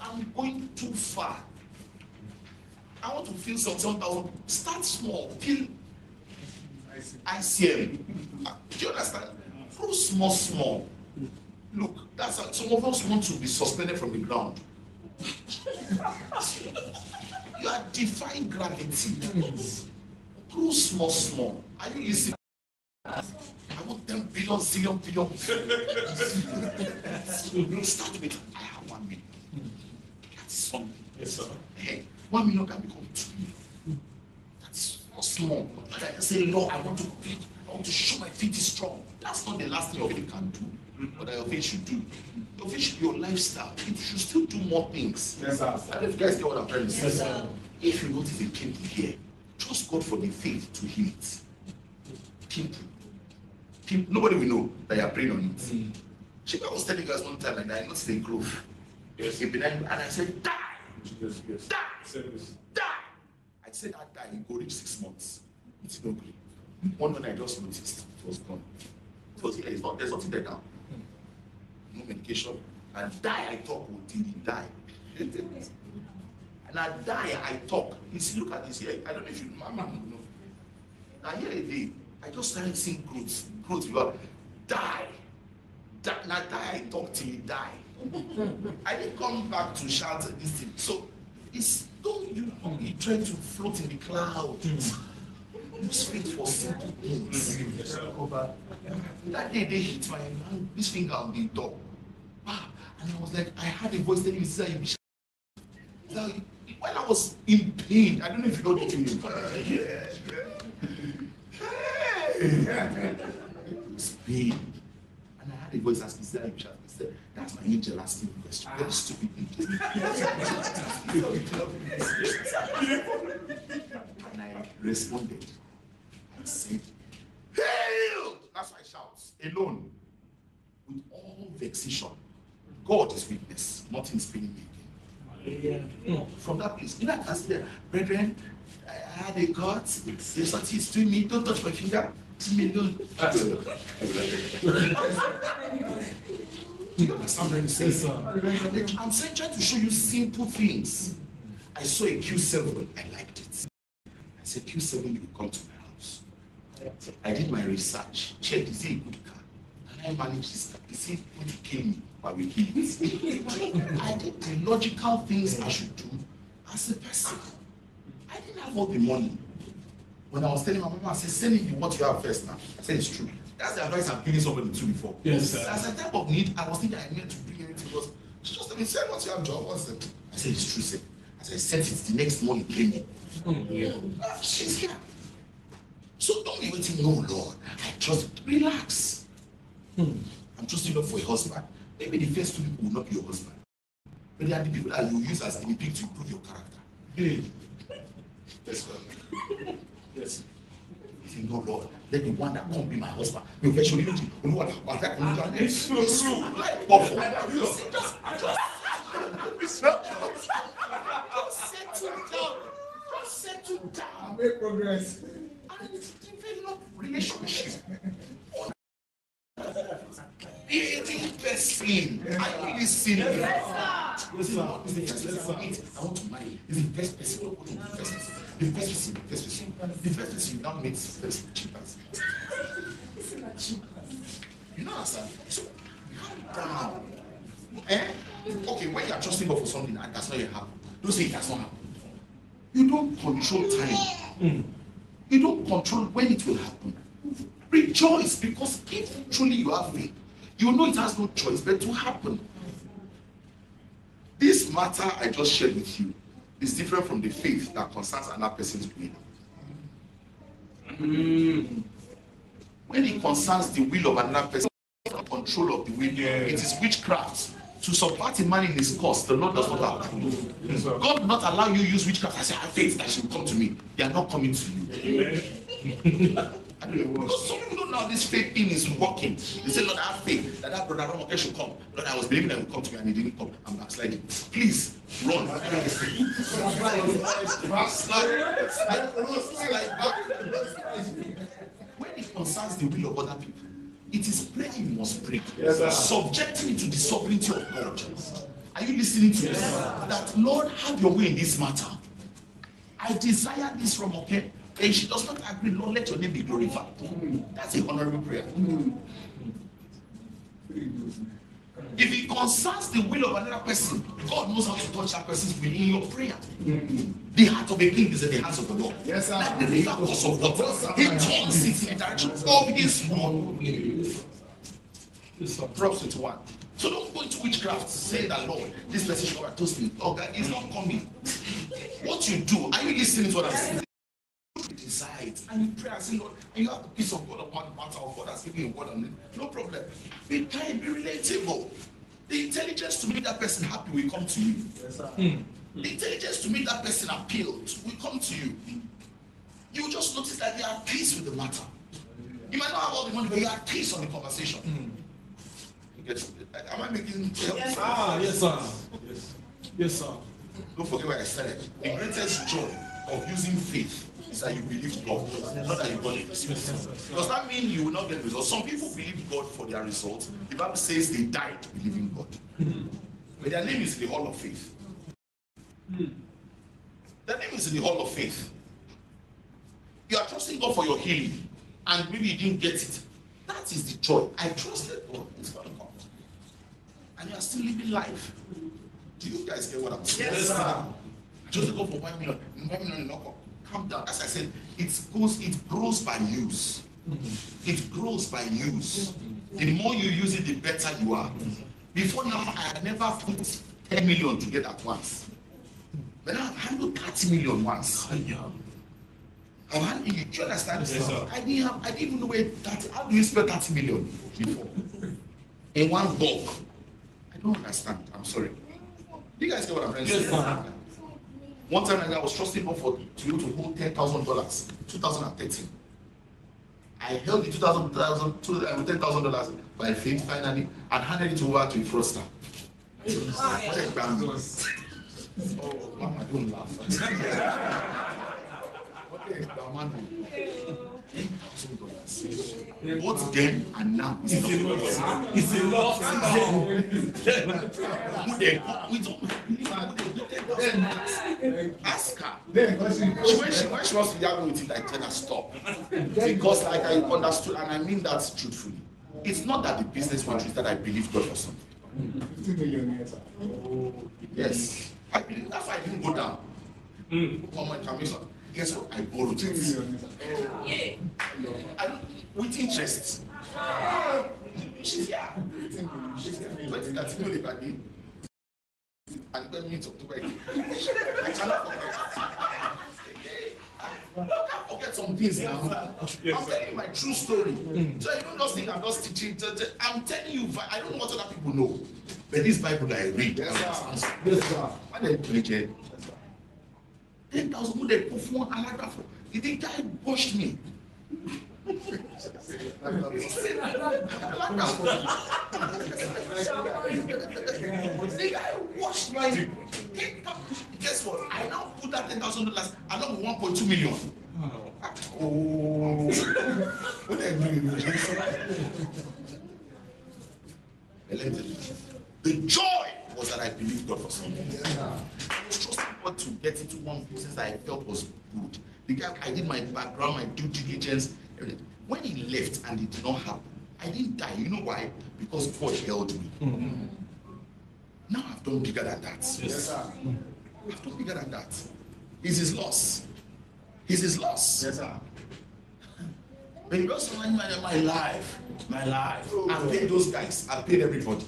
I'm going too far. I want to feel some something. Start small. Feel ICM. Uh, Do you understand? Grow small, small. Look, that's how, some of us want to be suspended from the ground. you are defying gravity. Grow small, small. Are you listening? I want 10 billion, zillion, billion. you start with, I have one million. That's something. Yes, sir. Hey, one million can become two million. That's not small. But I can say, Lord, I want to I want to show my faith is strong. That's not the last thing faith can do. But that your faith should do. Your faith should be your lifestyle. It should still do more things. Yes, sir. I don't know if you guys get what I'm trying to say. Yes, sir. If you notice a pimple here, trust God for the faith to heal it. Pimple. Pimple. Nobody will know that you are praying on it. She I was telling you guys one time, and I noticed a growth. Yes. A benign, and I said, die, Yes, yes. die, Service. die. I said I die, you go reach six months. It's no good. One when I just noticed it was gone. It was here, it's not, there's nothing there now. No medication. And die, I talk until he die. and I die, I talk. You see, look at this here. I don't know if you, you know. Now here a I just started seeing growth, growth. You die, die. Now die, I talk till he die. I didn't come back to shout this thing. So It's don't you be trying to float in the clouds. Use faith for simple things. That day they hit my hand, this finger on the door. Ah, and I was like, I had a voice telling me, Sister, you be sh-" when I was in pain, I don't know if you know the was pain. And I had a voice asking, Sister, you be said, That's my angel asking me question. Very stupid angel. and I responded. Said, Hail! That's why I shout. Alone. With all vexation. God is witness. Nothing is paining me again. No, from that place. You know, I asked there, brethren, I had a cut. There's something is doing me. Don't touch my finger. Leave me alone. Do you understand what uh, I'm saying? I'm saying, trying to show you simple things. I saw a Q7. I liked it. I said, Q7, you come to house. I did my research. Check, is it a good car? Can I managed this car? Is it going to kill me? But we kill it. I did the logical things I should do as a person. I didn't have all the money. When I was telling my mama, I said, send me what you have first now. I said, it's true. That's the advice I've given somebody to before. Yes, sir. As a type of need, I was thinking I needed to bring anything because she just told me, send what you have, job. What's it? I said, it's true, sir. As I said, sent it the next morning, came in. Ah, She's here. So don't be waiting, no, oh, Lord. I trust, relax. Hmm. I'm trusting God for a husband. Maybe the first two people will not be your husband. But they are the people that you use as guinea pig to improve your character. Yes, God. Yes. You say, no, Lord, let the one that come be my husband. You fẹ́ sori méjì, olúwa wà fẹ́ kún jọ ẹ̀ sùn láì pọ̀fọ̀. You see, just, just, just settle down. Just settle down. Make progress. Develop relationship. Dating person. Are you listening? Yes, sir. Is the I meet, I want to marry. Is the first person. The first person. The first person. The first person. Now is first cheapers. You know? So calm down. Eh? Okay, when you are trusting God for something and that's not yet happen, don't say it has not happened. You don't control time. You don't control when it will happen. Rejoice because if truly you have faith, you know it has no choice but to happen. This matter I just shared with you is different from the faith that concerns another person's will. When it concerns the will of another person, control of the will, it is witchcraft. To subvert a man in his cause, the Lord does not approve. God will not allow you use witchcraft. I say, I have faith that she will come to me. They are not coming to you. Because some people don't know this faith thing is working. They say, Lord, I have faith that that brother Ramoke should come. Lord, I was believing that he would come to me and he didn't come. I'm backsliding. Please run. When it concerns the will of other people, it is prayer you must pray. yes, Subjecting it to the sovereignty of God. Are you listening to this? That Lord, have your way in this matter. I desire this from okay. And she does not agree, Lord, let your name be glorified. That's a honorable prayer. Mm. If it concerns the will of another person, God knows how to touch that person's will in your prayer. The heart of a king is in the hands of the Lord. Yes, sir. Like the river course of water, he turns it in the direction of his small. Proverbs 21. So don't go into witchcraft saying that Lord, this person should come and toast me. Oh God, it's not coming. What you do, are you listening to what I'm saying? You decide and you pray and say, Lord, and you have the peace of God upon the matter of God has given you a word on it. No problem. Be kind, be relatable. The intelligence to make that person happy will come to you. Yes, sir. The intelligence to make that person appealed will come to you. You just notice that they are at peace with the matter. You might not have all the money, but you are at peace on the conversation. You get, am I making sense? Ah, yes, sir. Yes, yes, sir. Don't forget where I started. The greatest joy of using faith is that you believe God, not that you got the results. Does that mean you will not get results? Some people believe God for their results. The Bible says they died believing God. But their name is the hall of faith. Their name is the hall of faith. You are trusting God for your healing, and maybe you didn't get it. That is the joy. I trusted God. It's going to come. And you are still living life. Do you guys get what I'm saying? Yes, sir. Just go for one million. One million, no, calm down. As I said, it goes, it grows by use. It grows by use. The more you use it, the better you are. Before now, I had never put 10 million together at once. But now I've handled 30 million once. I've handled, you, do you understand? Yes. I didn't have, I didn't even know where 30, how do you spend 30 million before? In one bulk. I don't understand. I'm sorry. Do you guys get what I'm trying to say? One time I was trusting God for to you to hold ten thousand dollars, two thousand and thirteen. I held the two thousand thousand two uh, ten thousand dollars by faith finally and handed it over to a fraudster. Oh, mama, don't laugh. What a bamboo. Ten thousand dollars. Both then and now. It's a lot. It's a lot. Who they- we don't- Ask her. Then. She, when, she, when she wants to yell with it, I tell her stop. Because like I understood, and I mean that truthfully. It's not that the business was that I believe God for something. Fifty million years. Yes. I believe that's why I didn't go down. Mm. For my information. Guess what? I borrowed it. million. Yeah. I don't, with interest. She's here. She's here. Twenty thirty million per day. And when meet October again. I cannot forget. I can't forget some things now. I'm telling you my true story. So you don't just think I'm just teaching. ju- ju- I'm telling you, I don't know what other people know. But this Bible that I read, Yes, sir. yes, sir. When they preach it, ten thousand who they put one alaga for. The guy washed me. The guy washed my. Guess what? I now put that ten thousand dollars along with one point two million. Oh. The joy was that I believed God for something. Yeah. I was trusting God to get into one business that I felt was good. The guy, I did my background, my due diligence, everything. When he left and it did not happen, I didn't die. You know why? Because God held me. Mm-hmm. Now I've done bigger than that. Yes, sir. I've done bigger than that. It's his loss. It's his loss. Yes, sir. When you just remind me my life, my life, I've paid those guys, I've paid everybody,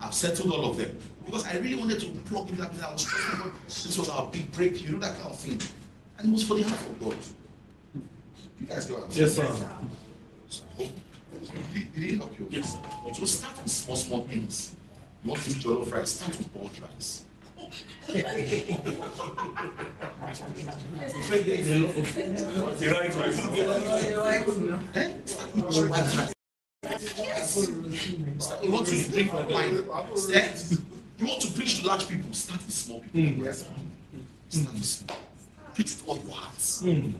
I've settled all of them. Because I really wanted to plug in that. I was trusting God. This was our big break, you know, that kind of thing. And it was for the heart of God. You guys get what I'm saying? Yes, sir. So, Did did it help you? Yes, sir. So start with small, small things. You want to eat jollof rice, start with boiled rice. The right way. Eh? Start with. You want to drink wine? You want to preach to large people? Start with small people. Yes, sir. Start with small. Preach with all your hearts. Mm.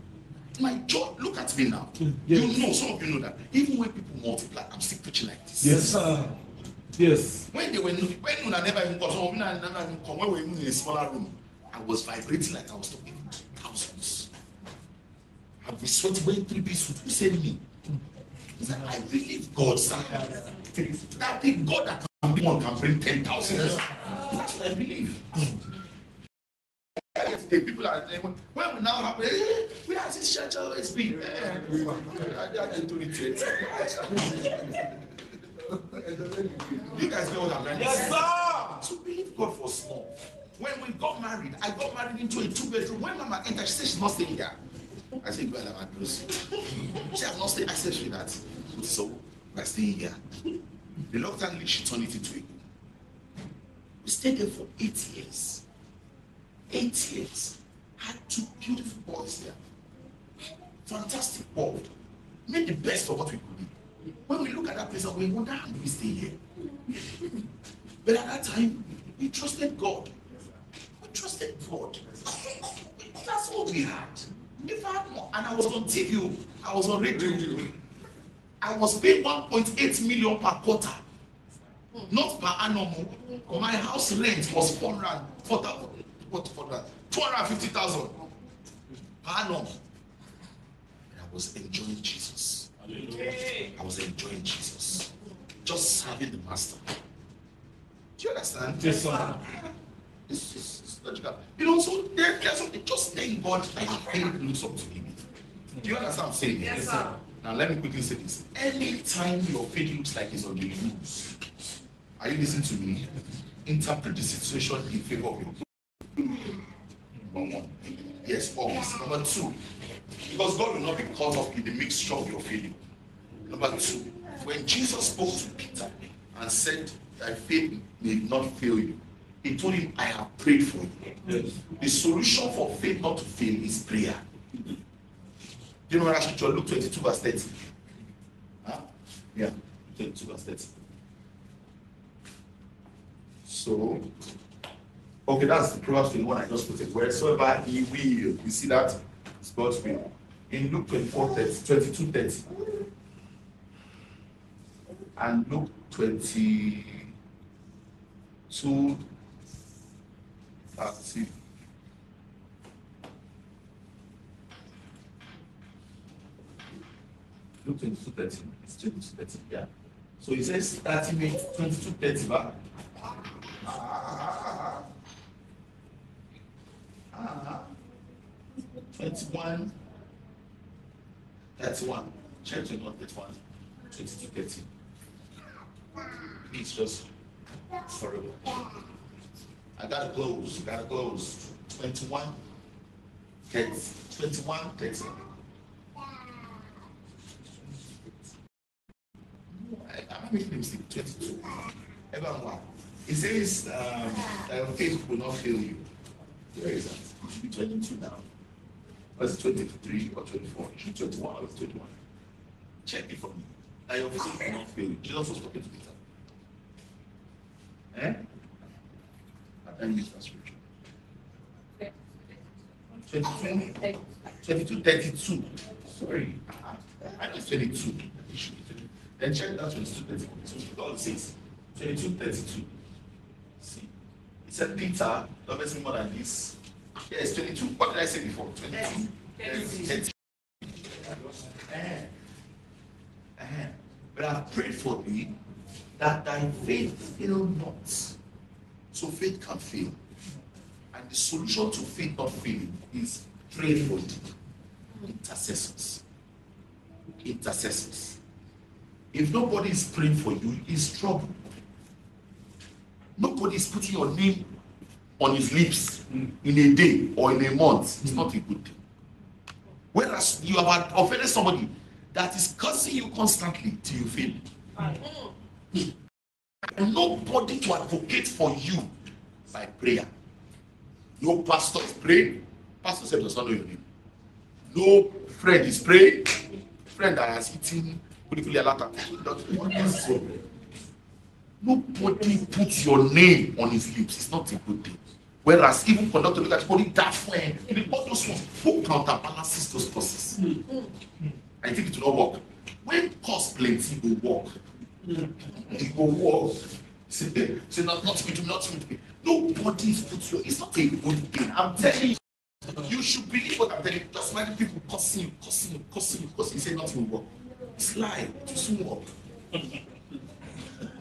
My joy, look at me now. Yes. You know, some of you know that. Even when people multiply, I'm still preaching like this. Yes, sir. Yes. When they were when Una never even of you never even come, when we were even in a smaller room, I was vibrating like I was talking to thousands. I was sweating when three pieces. Who said me? I believe God, sir. That the God that can bring one can bring ten thousand. That's what I believe. The people are saying, when we now have, eh, we have this church always been. Eh, I didn't do it yet. You guys know what I'm to say? Yes, sir. So believe God for small. When we got married, I got married into a two bedroom. When Mama entered, she said she's not staying here. I said, Well, I'm close. She has not stayed. I said, She that. So we're staying here. Reluctantly, she turned it into a. We stayed there for eight years. Eight years. Had two beautiful boys there. Fantastic world. Made the best of what we could be. When we look at that place, we wonder how we stay here? But at that time, we trusted God. We trusted God. That's all we had. I had more, and I was on TV, I was on radio. I was paid 1.8 million per quarter, not per annum. My house rent was 400, 4,000, 400, 250,000 per annum. And I was enjoying Jesus. I was enjoying Jesus. Just serving the master. Do you understand? Yes, sir. It's, it's, it's logical. You know, so there, there's something, just thank God that your faith looks up to Him. Do you understand what I'm saying? Yes, sir. Now, let me quickly say this. Anytime your faith looks like it's on the loose, are you listening to me? Interpret the situation in favor of your Number one. Yes, always. Number two, because God will not be caught up in the mixture of your failure. Number two, when Jesus spoke to Peter and said, Thy faith may not fail you, he told him, I have prayed for you. The solution for faith not to fail is prayer. Do you know scripture? Luke 22, verse 30. Huh? Yeah, 22, verse 30. So, okay, that's the Proverbs 21 I just put it. Wheresoever he will, you see that? It's God's will. In Luke 24, 30, 22, 30. And Luke 22, 30. Luke 22, 30. It's 22, 30, yeah. So he says 30 minutes, 22, 30, right? Ah, ah, 21, 31. Check 21, 31, 22, 30. It's just horrible. I gotta close, gotta close. 21, 30, 21, 30. I, I'm making mistake. 22. Everyone, it says, um, that your faith will not fail you. Where is that? It should be 22 now. Or is it 23 or 24? It should be 21 or it's 21. Check it for me. That your faith will not fail you. Jesus was talking to Peter. Eh? I miss that scripture. 22, 22, 32. Sorry. I know it's 22. It should be 22. Then check that 22, 32. So all it says 22, 32. See, it said Peter, loveth me more than this. It's 22. What did I say before? 22. Thirty. 30. Eh. Eh. But I prayed for thee that thy faith fail not. So faith can fail. And the solution to faith not failing is pray for it. Intercessors. Intercessors. If nobody is praying for you, it's trouble. Nobody is putting your name on his lips hmm. in a day or in a month. It's not a good thing. Whereas you have offended somebody that is cursing you constantly till you fail. And nobody to advocate for you by prayer. No pastor is praying. Pastor said does not know your name. No friend is praying. Friend that has eaten kulikuli alata. Nobody puts your name on his lips. It's not a good thing. Whereas even conductor look at body that way, all those ones who counterbalances those causes. I think it will not work. When cost plenty will work. It will work. Say, say not, not me, do not me. Nobody is put your it's not a good thing. I'm telling you. You should believe what I'm telling you. Just many people cursing you, cursing you, cursing you, cursing you. Say nothing will work. It's lie. It doesn't work.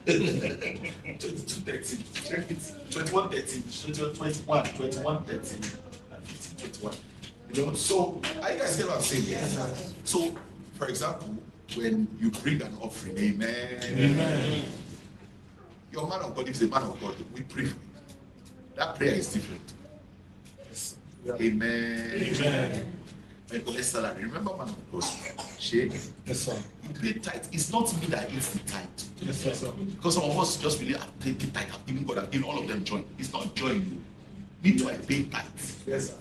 22, 13, 21, 13, 21, 21, 13, and 15, 21. You know, so I guys get what I'm saying? Yes. So, for example, when you bring an offering, amen. Amen. Your man of God is a man of God. We pray for you. That prayer is different. Yes. Amen. Amen. When let's start. Remember, man of God, Shake. Yes, sir. You pay tithe. It's not me that is the tithe. Yes, sir, sir. Because some of us just believe paid the tithe, I've given God, I've given all of them join. It's not join you. Me too, I pay tithe. Yes, sir.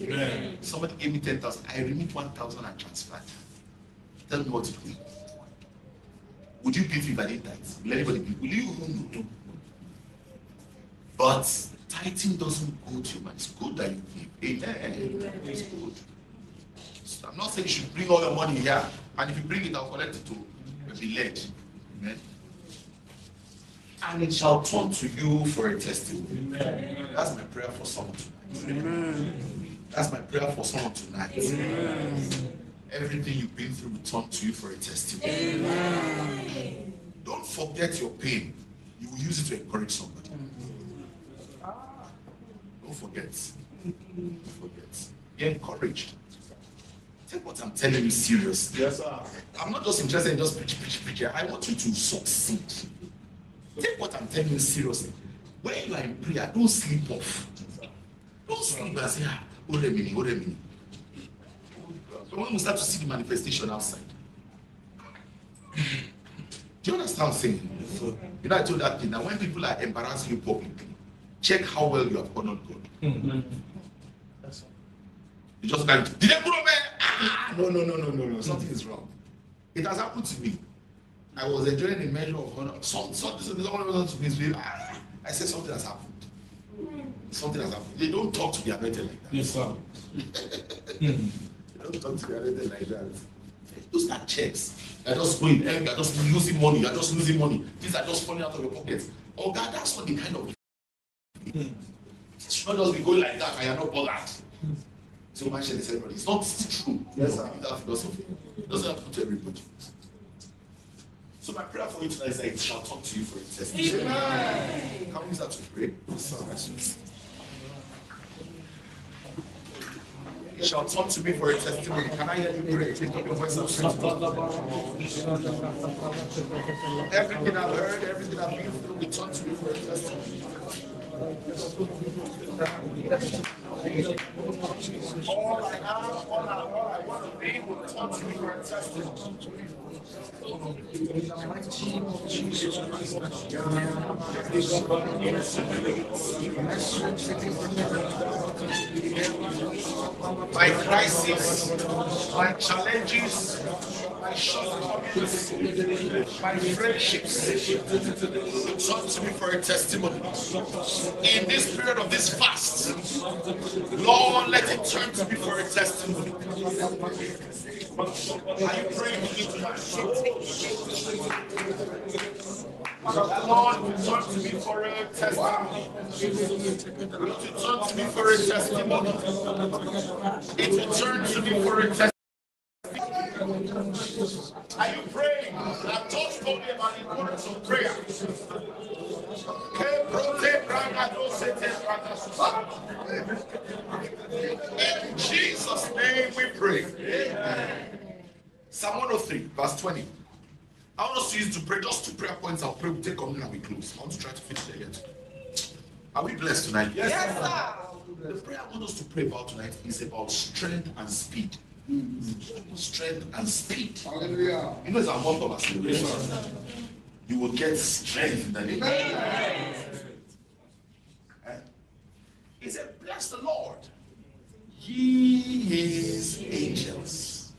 Amen. Somebody gave me 10,000. I remit 1,000 and transferred. Tell me what to do. Would you give me by the tithe? Will anybody give? Will you? But tithing doesn't go to you, man. It's good that you give. Amen. It's good. So I'm not saying you should bring all your money here. And if you bring it, I'll collect it to be led. Amen. And it shall turn to you for a testimony. That's my prayer for someone tonight. That's my prayer for someone tonight. Everything you've been through will turn to you for a testimony. Don't forget your pain. You will use it to encourage somebody. Don't forget. Don't forget. Be encouraged. Take what I'm telling you seriously. Yes, sir. I'm not just interested in just preach, preach, preach. I want you to succeed. Take what I'm telling you seriously. When you are in prayer, don't sleep off. Don't sleep and say, ah, hold a minute, hold a minute. So when we start to see the manifestation outside, do you understand what I'm saying? You know, I told that thing that when people are embarrassing you publicly, check how well you have honored God. You just like, did they put there? Ah, no, no, no, no, no, no, something is wrong. It has happened to me. I was enjoying a measure of honor. Some, some, someone was to me. ah, I said something has happened. Something has happened. They don't talk to the anointed like that. Yes, sir. They don't talk to the anointed like that. Those are checks. You're just going, eh, you're just losing money. You're just losing money. These are just falling out of your pocket. Oh God, that's not the kind of. It should not just be going like that and you're not bothered. So much they said, it's not true. Yes, sir. That philosophy. It doesn't happen to everybody. So my prayer for you tonight is that it shall talk to you for a testimony. Can we start to pray? It shall talk to me for a testimony. Can I hear you pray? Lift up your voice and sing. Everything I've heard, everything I've been through, will talk to me for a testimony. All I have, all I, all I want to be will talk to testimony. My crisis, my challenges, my shortcomings, my friendships, talk to me for a testimony. In this period of this fast, Lord, let it turn to me for a testimony. Are you praying with me? Lord, turn to me for a testimony. It will turn to me for a testimony. It will turn to me for a testimony. Are you praying? I've talked told about the importance of prayer. In Jesus' name we pray. Psalm 103, verse 20. I want us to use to pray just two prayer points. I'll pray, we'll take communion and we close. I want to try to finish there yet. Are we blessed tonight? Yes, sir. The prayer I want us to pray about tonight is about strength and speed. Strength and speed. Hallelujah. You know, it's a month of our celebration. You will get strength in the name of Jesus. Eh? He said, Bless the Lord, ye his angels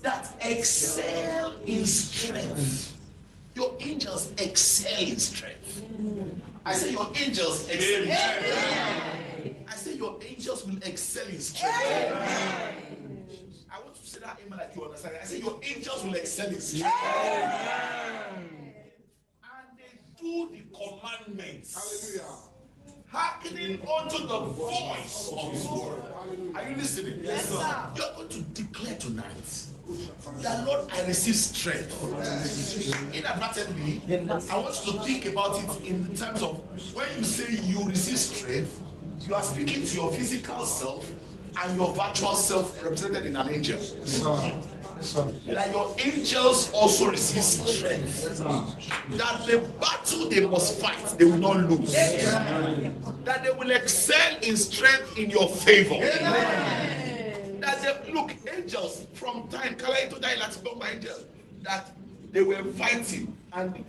that excel in strength. Your angels excel in strength. I say, Your angels excel in strength. I say, Your angels will excel in strength. To say like you understand. I say, Your angels will excel in strength. And they do the commandments Hallelujah. hearkening unto the voice of his word. Are you listening? Yes, sir. You're going to declare tonight that Lord, I receive strength. Inadvertently, I want you to think about it in terms of when you say you receive strength, you are speaking to your physical self and your virtual self represented in an angel. That your angels also receive strength. That the battle they must fight, they will not lose. That they will excel in strength in your favor. That they look, angels from time, Kala to die last by angel, that they were fighting and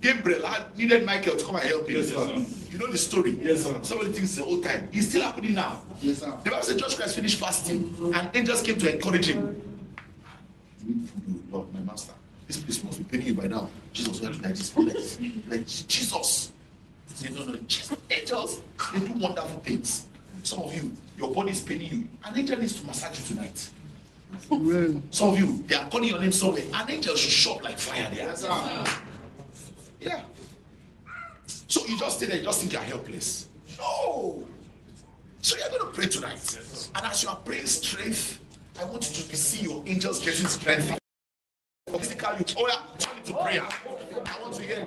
Gabriel had needed Michael to come and help him. Yes, sir. You know the story. Yes, sir. Somebody thinks the old time. It's still happening now. Yes, sir. The Bible said Jesus Christ finished fasting and angels came to encourage him. Oh Lord, my master, this place must be paying you by now. Jesus went like this, like, like Jesus. He said, no, no, Jesus, angels, they do wonderful things. Some of you, your body is paining you. An angel needs to massage you tonight. Some of you, they are calling your name somewhere. An angel should shock like fire there. Yes, sir. Yeah. So you just stay there, you just think you're helpless. No. So you're going to pray tonight. And as you are praying strength, I want you to see your angels getting strength. Physical youth. Oh, yeah, turn to prayer. I want to hear you.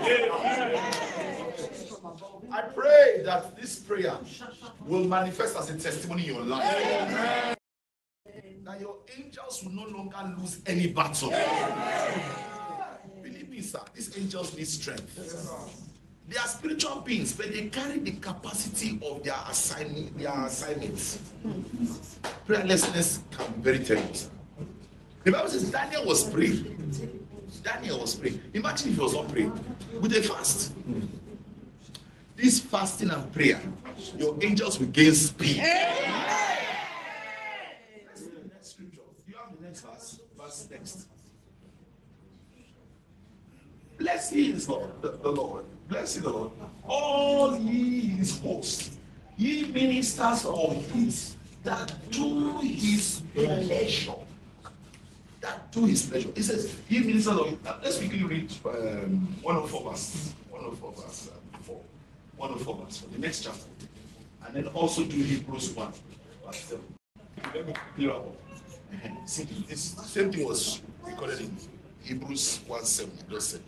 Yes. I pray that this prayer will manifest as a testimony in your life. That your angels will no longer lose any battle. Believe me, sir, these angels need strength. They are spiritual beings, but they carry the capacity of their assignment, their assignments. Prayerlessness can be very terrible. The Bible says Daniel was praying. Daniel was praying. Imagine if he was not praying with a fast. This fasting and prayer, your angels will gain speed. Next scripture. You have the next verse. Verse next. Bless ye is Lord, the, the Lord. Bless ye the Lord. All ye his hosts, ye ministers of his that do his pleasure. That do his pleasure. It says, ye ministers of his. Let's quickly read um, 104 verse. 104 verse uh, 4. 104 verse 4. The next chapter. And then also do Hebrews 1 verse 7. Let me clear up. See, this same thing was recorded in Hebrews 1 7. I just said.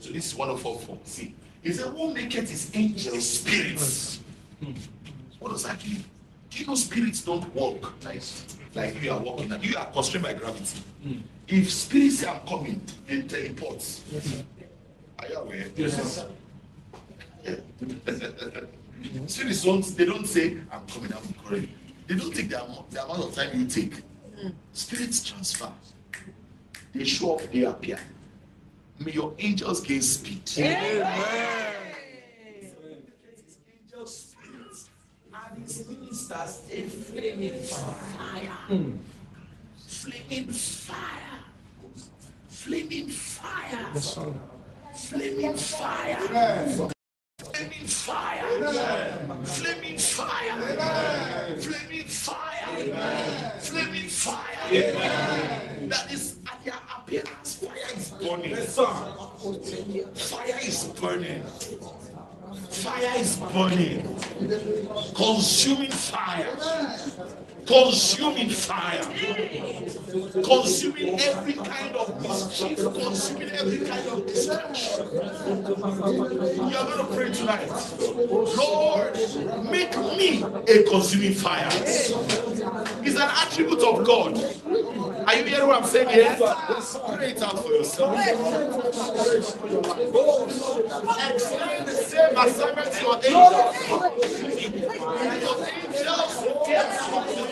So this is 104 4. See, he said, Who maketh his angels spirits? Hmm. What does that mean? Do you know spirits don't walk like, like you are walking? You are constrained by gravity. Hmm. If spirits are coming, they teleport. Are you aware? Yes, sir. Spirits don't they don't say I'm coming, I'm coming. They don't take the amount, the amount of time you take. Hmm. Spirits transfer. They show up, they appear. May your angels gain speed. Angels spirits and his ministers a flaming fire. Flaming fire. Flaming fire. Flaming fire. Flaming fire. Flaming fire. Flaming fire. Flaming fire. Flaming fire! That is at their appearance. Fire is burning. Fire is burning. Fire is burning. Consuming fire. Consuming fire. Consuming every kind of mischief. Consuming every kind of destruction. You are going to pray tonight. Lord, make me a consuming fire. It's an attribute of God. Are you hearing what I'm saying here? Pray it out for yourself. Extend the same assignment to your angels. Your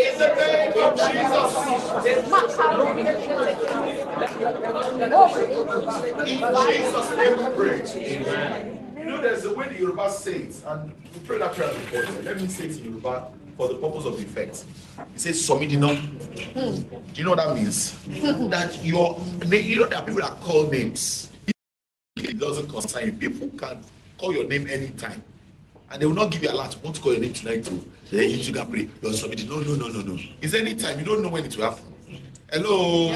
In Jesus' name we pray. You know, there's a way the Yoruba says, and we pray that prayer before. Let me say it in Yoruba for the purpose of effect. It says. Do you know what that means? that your name, you know, are people that call names. It doesn't concern you. People can call your name anytime. And they will not give you a lot. Want to call your name tonight too? Then you should pray. You're somebody. No, no, no, no, no. It's anytime. You don't know when it will happen. Hello.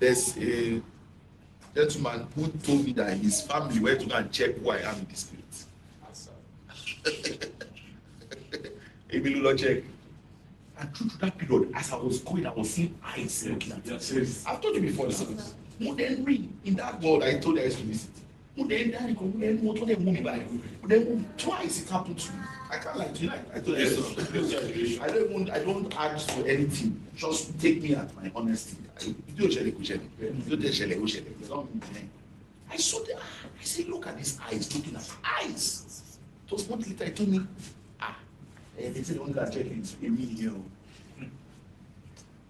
There's a gentleman who told me that his family went to go and check who I am in the spirit. Emi ló lọ check. And through that period, as I was going, I was seeing eyes looking at me. I've told you before this. Mo then read in that world I told you I used to visit. Mo then kan, mo then mo tó then mú mi báyìí. Mo then twice it happened to me. I can't lie to you. I told you. I don't- I don't even, I don't ask for anything. Just take me at my honesty. I- Ìdí òṣèlè kò ṣẹlẹ̀. Ìdí òṣèlè ó ṣẹlẹ̀. It's not me saying. I saw the I said, look at these eyes, looking at eyes. It was months later, he told me, ah, eh, they said they want to check it. Here. oh."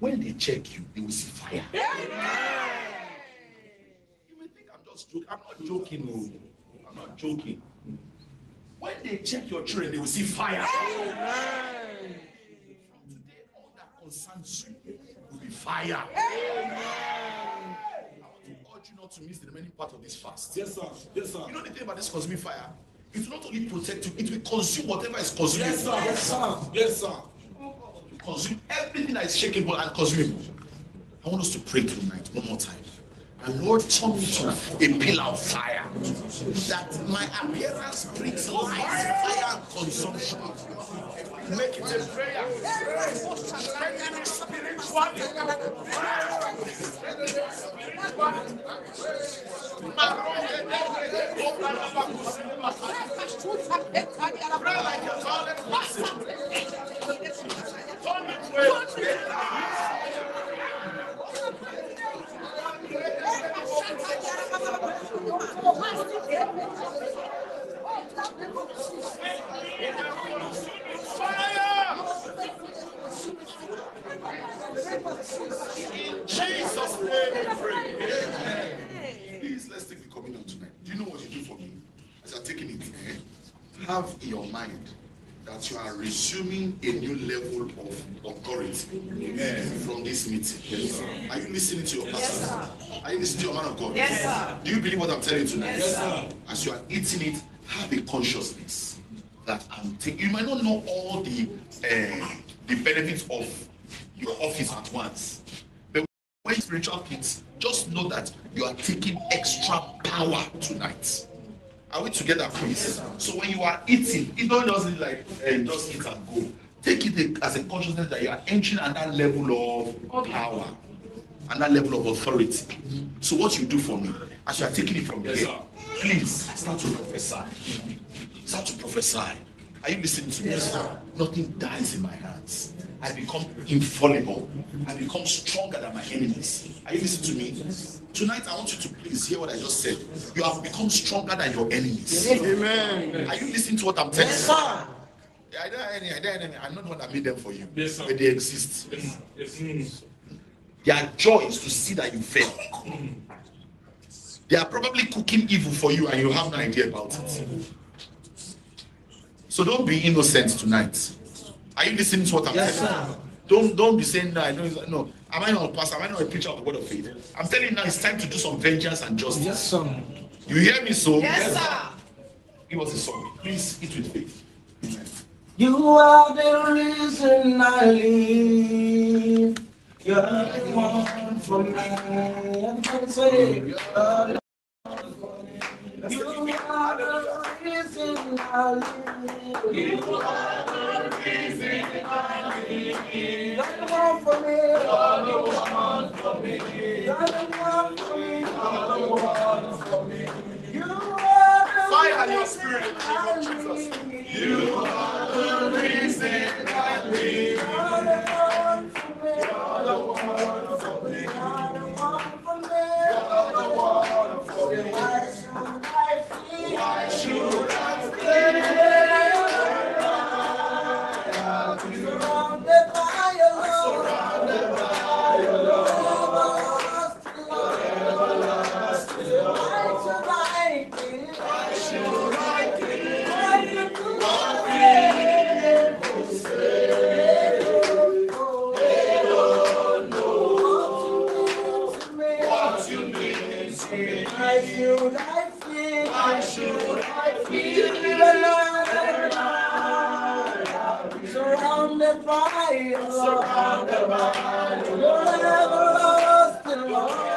When they check you, they will see fire. You may joking. I'm not joking. Oh. I'm not joking. When they check your children, they will see fire. From today, all that concerns you will be fire. I want to urge you not to miss the remaining part of this fast. Yes, sir. Yes, sir. You know the thing about this consuming fire? It will not only protect you, it will consume whatever is consuming. Yes, sir. Yes, sir. Yes, sir. Consume everything that is shakeable and consumable. I want us to pray tonight one more time. And Lord, turn me to a pillar of fire. That my appearance brings life, fire, and consumption. Make it a prayer. Pray like a In Jesus' name. Please, let's take the communion tonight. Do you know what you do for me? As you're taking it, eh, have in your mind that you are resuming a new level of authority from this meeting. Are you listening to your pastor? Yes, Are you listening to your man of God? Yes, sir. Do you believe what I'm telling you tonight? Yes, sir. As you are eating it, have a consciousness that I'm taking. You might not know all the uh, the benefits of your office at once, but when spiritual things, just know that you are taking extra power tonight. Are we together, please? So when you are eating, it don't just like uh, just eat and go. Take it as a consciousness that you are entering at that level of power and that level of authority. So what you do for me, as you are taking it from Yes, here, sir. please start to prophesy. Start to prophesy. Are you listening to me? Nothing dies in my hands. I become infallible. I become stronger than my enemies. Are you listening to me? Yes. Tonight, I want you to please hear what I just said. You have become stronger than your enemies. Amen. Are you listening to what I'm telling you? sir. I don't have any, I don't have any. I'm not the one that made them for you. Yes, sir. But they exist. Yes, yes. Mm. Their joy is to see that you fail. Mm. They are probably cooking evil for you and you have no idea about it. So don't be innocent tonight. Are you listening to what I'm Yes, telling you? sir. Don't don't be saying no, I don't no. Am I not a pastor? Am I not a preacher of the word of faith? I'm telling you now it's time to do some vengeance and justice. Yes, sir. You hear me so? Yes, sir. Give us a song. Please eat with faith. Amen. You are the reason I live. You're the one for me. Everybody say, you're the one for me. You are the risen. You Fire your spirit. You are the risen, now living. You're the one for me. You're the one for me. You're the one for me. You're the one for me. Why should I stay? by love, surrounded by love, never lost in love.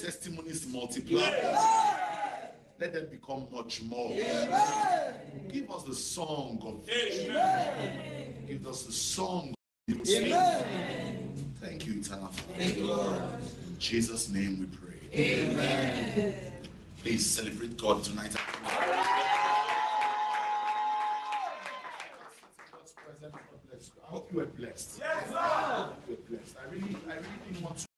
testimonies multiply. Yes. Let them become much more. Give us the song of victory. Give us the song of Thank you, eternal Thank you, Lord. In Jesus' name we pray. Amen. Please celebrate God tonight. I hope you are blessed. Yes, sir. I hope you are blessed. I really, I really didn't want to.